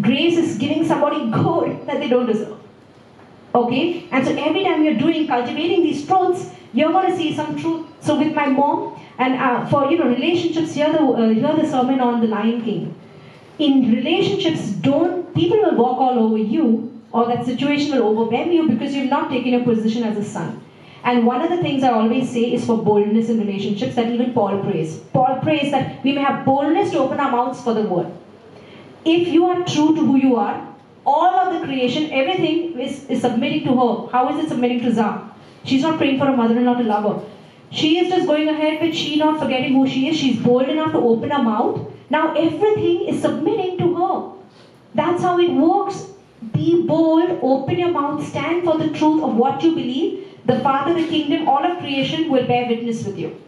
Grace is giving somebody good that they don't deserve. Okay? And so every time you're doing, cultivating these truths, you're going to see some truth. So with my mom, and uh, for you know relationships, hear the uh, hear the sermon on the Lion King. In relationships, don't people will walk all over you, or that situation will overwhelm you because you've not taken a position as a son. And one of the things I always say is for boldness in relationships that even Paul prays. Paul prays that we may have boldness to open our mouths for the word if you are true to who you are, all of the creation, everything is, is submitting to her. How is it submitting to Zam? She's not praying for her mother-in-law to love her. She is just going ahead with she not forgetting who she is. She's bold enough to open her mouth. Now everything is submitting to her. That's how it works. Be bold, open your mouth, stand for the truth of what you believe. The Father, the kingdom, all of creation will bear witness with you.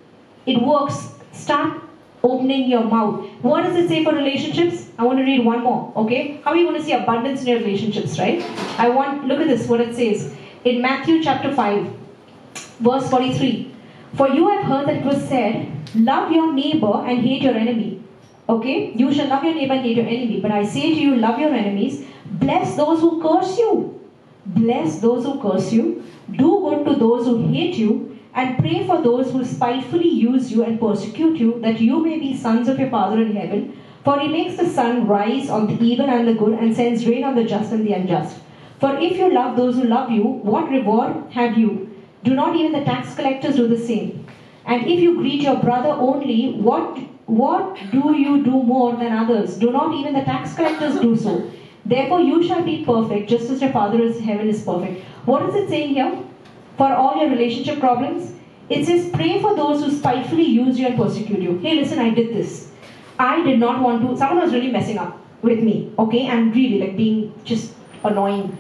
It works. Start opening your mouth. What does it say for relationships? I want to read one more, okay? How are you going to see abundance in your relationships, right? I want, look at this, what it says. In Matthew chapter 5, verse 43. For you have heard that it was said, Love your neighbor and hate your enemy. Okay? You shall love your neighbor and hate your enemy. But I say to you, love your enemies. Bless those who curse you. Bless those who curse you. Do good to those who hate you and pray for those who spitefully use you and persecute you, that you may be sons of your Father in heaven. For he makes the sun rise on the evil and the good and sends rain on the just and the unjust. For if you love those who love you, what reward have you? Do not even the tax collectors do the same? And if you greet your brother only, what what do you do more than others? Do not even the tax collectors do so? Therefore you shall be perfect, just as your Father in heaven is perfect. What is it saying here? For all your relationship problems? It says, pray for those who spitefully use you and persecute you. Hey, listen, I did this. I did not want to, someone was really messing up with me, okay, and really like being just annoying.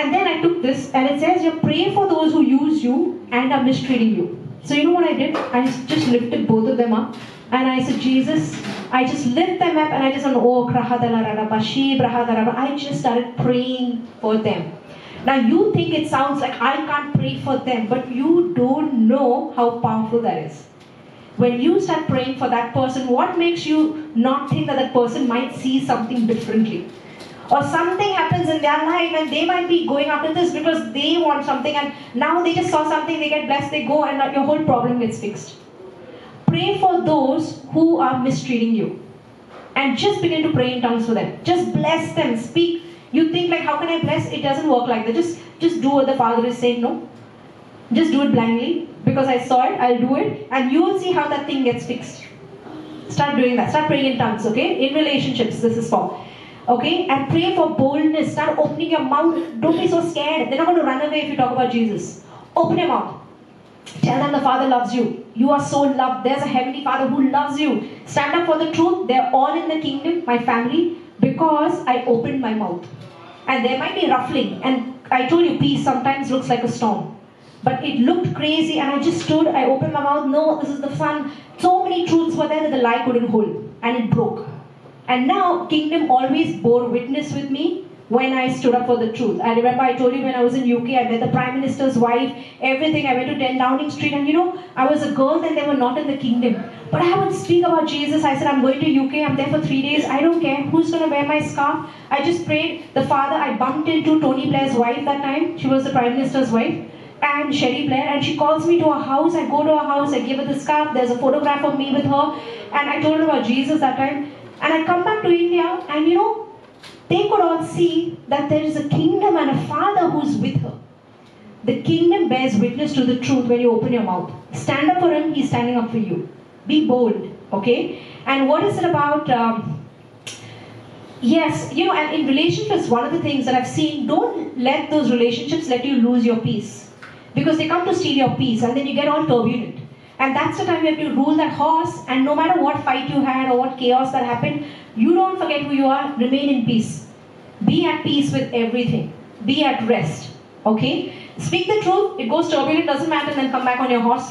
And then I took this and it says, you pray for those who use you and are mistreating you. So you know what I did? I just lifted both of them up and I said, Jesus, I just lift them up and I just oh. I just started praying for them. Now you think it sounds like I can't pray for them, but you don't know how powerful that is. When you start praying for that person, what makes you not think that that person might see something differently? Or something happens in their life and they might be going after this because they want something and now they just saw something, they get blessed, they go and your whole problem gets fixed. Pray for those who are mistreating you. And just begin to pray in tongues for them. Just bless them. Speak. You think like, how can I bless? It doesn't work like that. Just, just do what the Father is saying. No. Just do it blindly. Because I saw it, I'll do it. And you will see how that thing gets fixed. Start doing that. Start praying in tongues, okay? In relationships, this is for. Okay? And pray for boldness. Start opening your mouth. Don't be so scared. They're not going to run away if you talk about Jesus. Open your mouth. Tell them the Father loves you. You are so loved. There's a Heavenly Father who loves you. Stand up for the truth. They're all in the kingdom, my family, because I opened my mouth. And there might be ruffling. And I told you, peace sometimes looks like a storm. But it looked crazy, and I just stood. I opened my mouth. No, this is the fun. So many truths were there that the lie couldn't hold. And it broke. And now, kingdom always bore witness with me when I stood up for the truth. I remember I told you when I was in UK, I met the Prime Minister's wife, everything. I went to 10 Downing Street, and you know, I was a girl then they were not in the kingdom. But I would speak about Jesus. I said, I'm going to UK, I'm there for three days. I don't care who's going to wear my scarf. I just prayed. The father, I bumped into Tony Blair's wife that time. She was the Prime Minister's wife. And Cherie Blair, and she calls me to her house. I go to her house, I give her the scarf. There's a photograph of me with her, and I told her about Jesus that time. And I come back to India, and you know, they could all see that there is a kingdom and a father who's with her. The kingdom bears witness to the truth when you open your mouth. Stand up for him, he's standing up for you. Be bold, okay? And what is it about? Um, yes, you know, and in relationships, one of the things that I've seen, don't let those relationships let you lose your peace. Because they come to steal your peace and then you get all turbulent. And that's the time you have to rule that horse, and no matter what fight you had or what chaos that happened, you don't forget who you are, remain in peace. Be at peace with everything. Be at rest. Okay? Speak the truth, it goes turbulent, doesn't matter, then come back on your horse.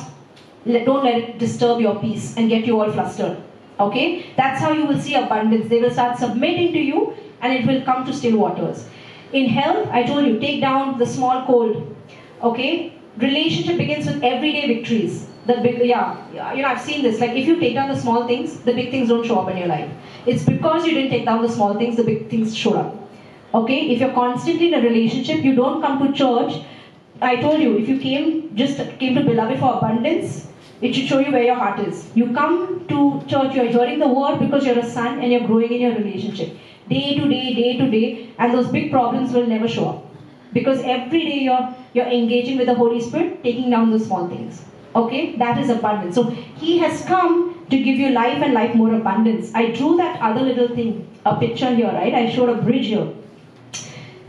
Don't let it disturb your peace and get you all flustered. Okay? That's how you will see abundance. They will start submitting to you and it will come to still waters. In health, I told you, take down the small cold. Okay? Relationship begins with everyday victories the big yeah you know i've seen this. Like if you take down the small things the big things don't show up in your life. It's because you didn't take down the small things the big things showed up. Okay? If you're constantly in a relationship you don't come to church. I told you if you came just came to beloved for abundance it should show you where your heart is. You come to church you're hearing the word because you're a son and you're growing in your relationship. Day to day day to day and those big problems will never show up. Because every day you're you're engaging with the holy spirit taking down the small things Okay, that is abundance. So he has come to give you life and life more abundance. I drew that other little thing, a picture here, right? I showed a bridge here.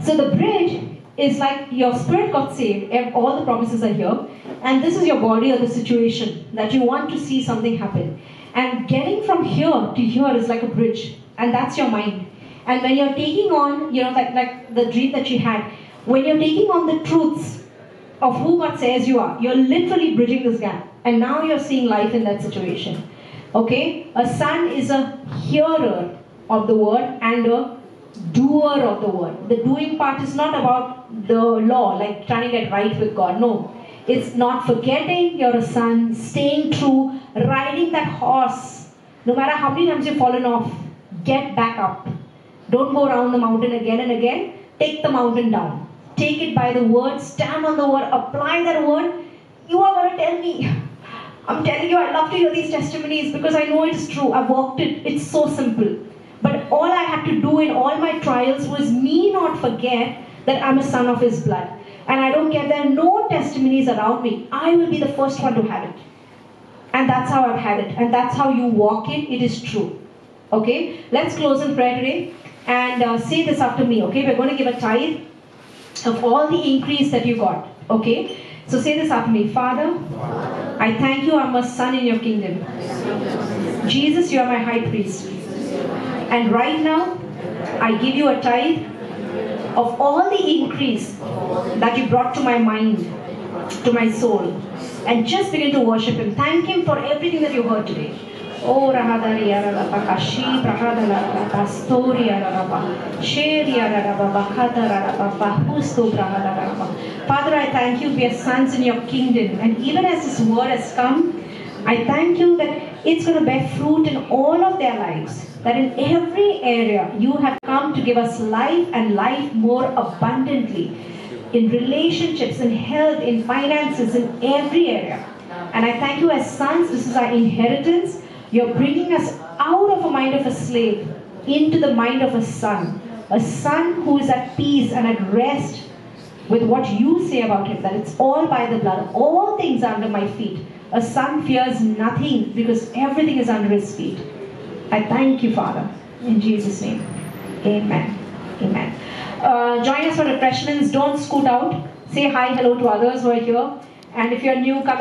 So the bridge is like your spirit got saved, all the promises are here, and this is your body or the situation that you want to see something happen. And getting from here to here is like a bridge, and that's your mind. And when you're taking on, you know, like, like the dream that you had, when you're taking on the truths of who God says you are. You're literally bridging this gap. And now you're seeing life in that situation. Okay? A son is a hearer of the word and a doer of the word. The doing part is not about the law, like trying to get right with God. No. It's not forgetting you're a son, staying true, riding that horse. No matter how many times you've fallen off, get back up. Don't go around the mountain again and again. Take the mountain down take it by the word, stand on the word, apply that word. You are going to tell me, I'm telling you, I love to hear these testimonies because I know it's true. I've walked it. It's so simple. But all I had to do in all my trials was me not forget that I'm a son of His blood. And I don't care, there are no testimonies around me. I will be the first one to have it. And that's how I've had it. And that's how you walk it. It is true. Okay? Let's close in prayer today. And uh, say this after me. Okay? We're going to give a tithe of all the increase that you got. Okay? So say this after me. Father, I thank you, I'm a son in your kingdom. Jesus, you are my high priest. And right now, I give you a tithe of all the increase that you brought to my mind, to my soul. And just begin to worship Him. Thank Him for everything that you heard today. Oh, Rahadari Araraba, Kashi, Prahadala, Pastori Araraba, Sheri Araraba, Bakata Araraba, Bahusto Prahadara. Father, I thank you, we are sons in your kingdom. And even as this word has come, I thank you that it's going to bear fruit in all of their lives. That in every area you have come to give us life and life more abundantly. In relationships, in health, in finances, in every area. And I thank you as sons, this is our inheritance. You're bringing us out of a mind of a slave into the mind of a son. A son who is at peace and at rest with what you say about him, that it's all by the blood. All things under my feet. A son fears nothing because everything is under his feet. I thank you, Father. In Jesus' name. Amen. Amen. Uh, join us for refreshments. Don't scoot out. Say hi, hello to others who are here. And if you're new, come